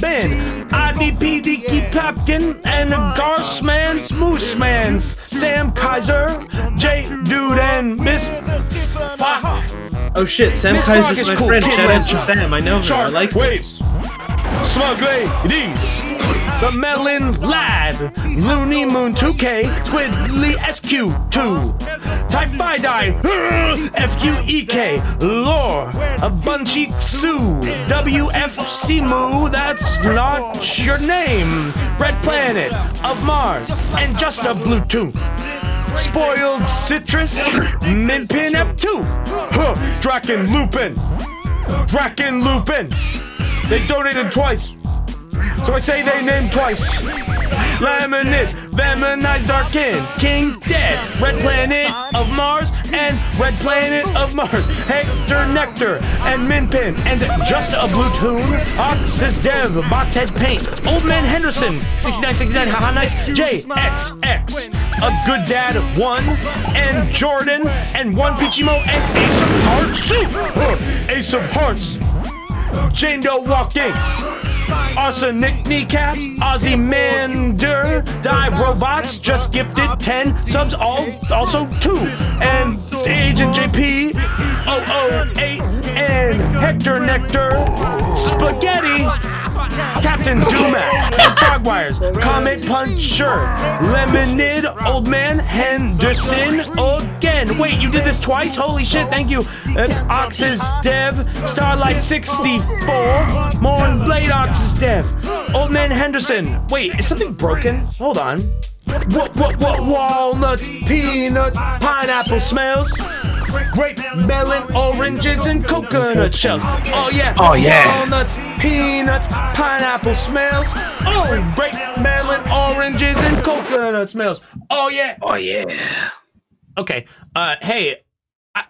IDP Dicky Papkin and Garsmans Moosemans Sam Kaiser J Dude and Miss Fuck Oh shit, Sam Miss Kaiser's is my cool. friend. Shout out to Sam. I know her. I like. Waves Smug Ladies The Melon Lad Looney Moon 2K Squidly SQ2 Typhidai, F-U-E-K, Lore, a Bunchy Sue, W-F-C Moo, that's not your name, Red Planet of Mars, and just a Bluetooth. Spoiled Citrus, Minpin F2, huh, Draken Lupin, Draken Lupin. They donated twice. So I say they named twice. Laminate, Vemonized Darkin, King. Dead, Red Planet of Mars, and Red Planet of Mars, Hector Nectar, and Minpin, and Just a Blue Tune, Oxys Dev, Boxhead Paint, Old Man Henderson, 6969, haha nice, JXX, A Good Dad 1, and Jordan, and One Pichimo, and Ace of Hearts, Ace of Hearts, Jane Doe Walking, Awesome Nick Kneecaps, Ozymander, Die Robots, just gifted 10 subs, all also 2. And Agent JP, 008, and Hector Nectar, Spaghetti, Captain Dumac, and Frogwires, Comet Puncher, Lemonade, Old Man, Henderson, again. Wait, you did this twice? Holy shit, thank you. And Ox's Dev, Starlight 64, Morn Blade Ox's Dev, Old Man Henderson. Wait, is something broken? Hold on. What, what, what, walnuts, peanuts, pineapple smells. Grape, melon, oranges, and coconut shells. Oh yeah. Oh, yeah. Walnuts, peanuts, pineapple smells. Oh, grape, melon, oranges, and coconut smells. Oh yeah. Oh yeah. Okay. Uh, hey. I,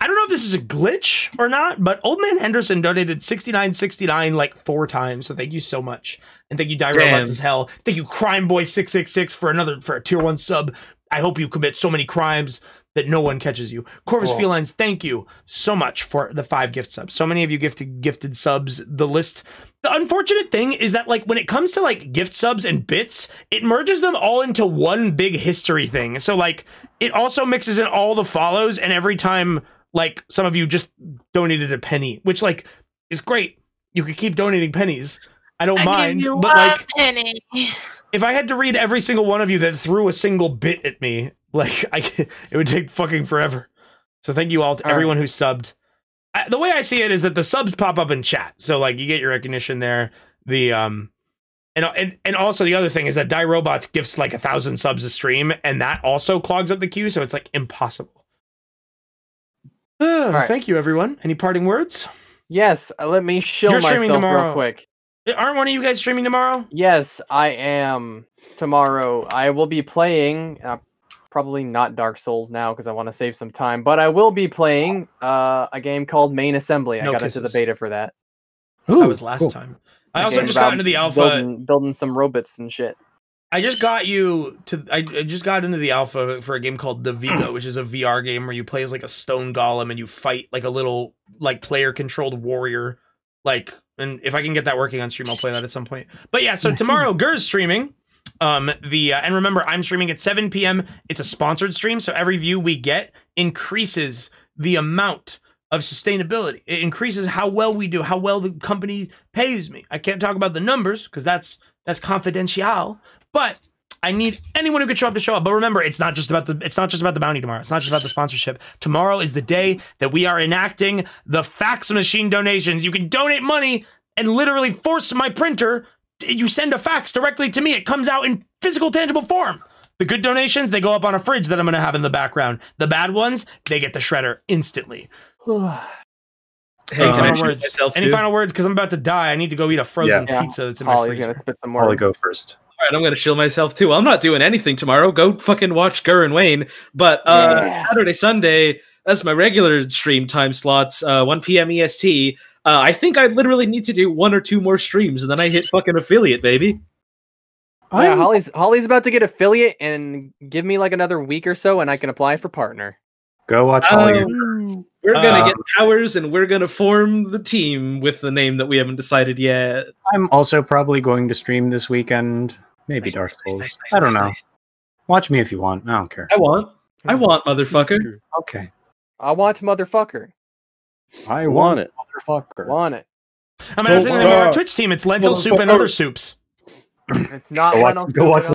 I don't know if this is a glitch or not, but Old Man Henderson donated sixty nine sixty nine like four times. So thank you so much, and thank you, Die Damn. Robots as hell. Thank you, Crime Boy six six six for another for a tier one sub. I hope you commit so many crimes that no one catches you. Corvus Cool. Felines, thank you so much for the five gift subs. So many of you gifted gifted subs. The list. The unfortunate thing is that like when it comes to like gift subs and bits, it merges them all into one big history thing. So like it also mixes in all the follows, and every time like some of you just donated a penny, which like is great. You could keep donating pennies. I don't I mind, give you but one like penny. if I had to read every single one of you that threw a single bit at me, like I, it would take fucking forever. So thank you all to All right. everyone who subbed. I, the way I see it is that the subs pop up in chat, so like you get your recognition there. The um, and and and also the other thing is that Die Robots gifts like a thousand subs a stream, and that also clogs up the queue, so it's like impossible. Uh, right. Thank you, everyone. Any parting words? Yes, uh, let me shill You're streaming myself tomorrow. real quick. Aren't one of you guys streaming tomorrow? Yes, I am tomorrow. I will be playing. Uh, probably not Dark Souls now because I want to save some time, but I will be playing uh, a game called Main Assembly. I No got into the beta for that. Ooh, that was last time. I A also just got into the alpha. building, building some robots and shit. I just got you to. I, I just got into the alpha for a game called The Viga, which is a VR game where you play as like a stone golem and you fight like a little like player controlled warrior. Like, and if I can get that working on stream, I'll play that at some point. But yeah, so tomorrow Gur's streaming. Um, the uh, and remember, I'm streaming at 7 p.m. It's a sponsored stream, so every view we get increases the amount of sustainability. It increases how well we do, how well the company pays me. I can't talk about the numbers because that's that's confidential. But I need anyone who could show up to show up. But remember, it's not just about the it's not just about the bounty tomorrow. It's not just about the sponsorship. Tomorrow is the day that we are enacting the fax machine donations. You can donate money and literally force my printer. You send a fax directly to me. It comes out in physical, tangible form. The good donations, they go up on a fridge that I'm going to have in the background. The bad ones, they get the shredder instantly. Hey, Any can final shoot words? myself Any final words? Because I'm about to die. I need to go eat a frozen Yeah. pizza that's in my Holly's freezer. gonna spit some Holly, words. go first. All right, I'm gonna shield myself too. I'm not doing anything tomorrow. Go fucking watch Gur and Wayne. But uh, Yeah. Saturday, Sunday, that's my regular stream time slots. Uh, 1 p.m. EST. Uh, I think I literally need to do one or two more streams, and then I hit fucking affiliate, baby. Yeah, I'm- Holly's Holly's about to get affiliate and give me like another week or so, and I can apply for partner. Go watch Holly. Um, we're gonna Uh, get powers, and we're gonna form the team with the name that we haven't decided yet. I'm also probably going to stream this weekend. Maybe Nice, Dark nice, Souls. nice, nice, I don't nice, know. nice. Watch me if you want. I don't care. I want. I want, motherfucker. Okay. I want motherfucker. I want want it. Motherfucker. Want it. I'm announcing the name of our uh, Twitch team. It's lentil soup and other soups. It's not Go watch- Leno go watch Stupid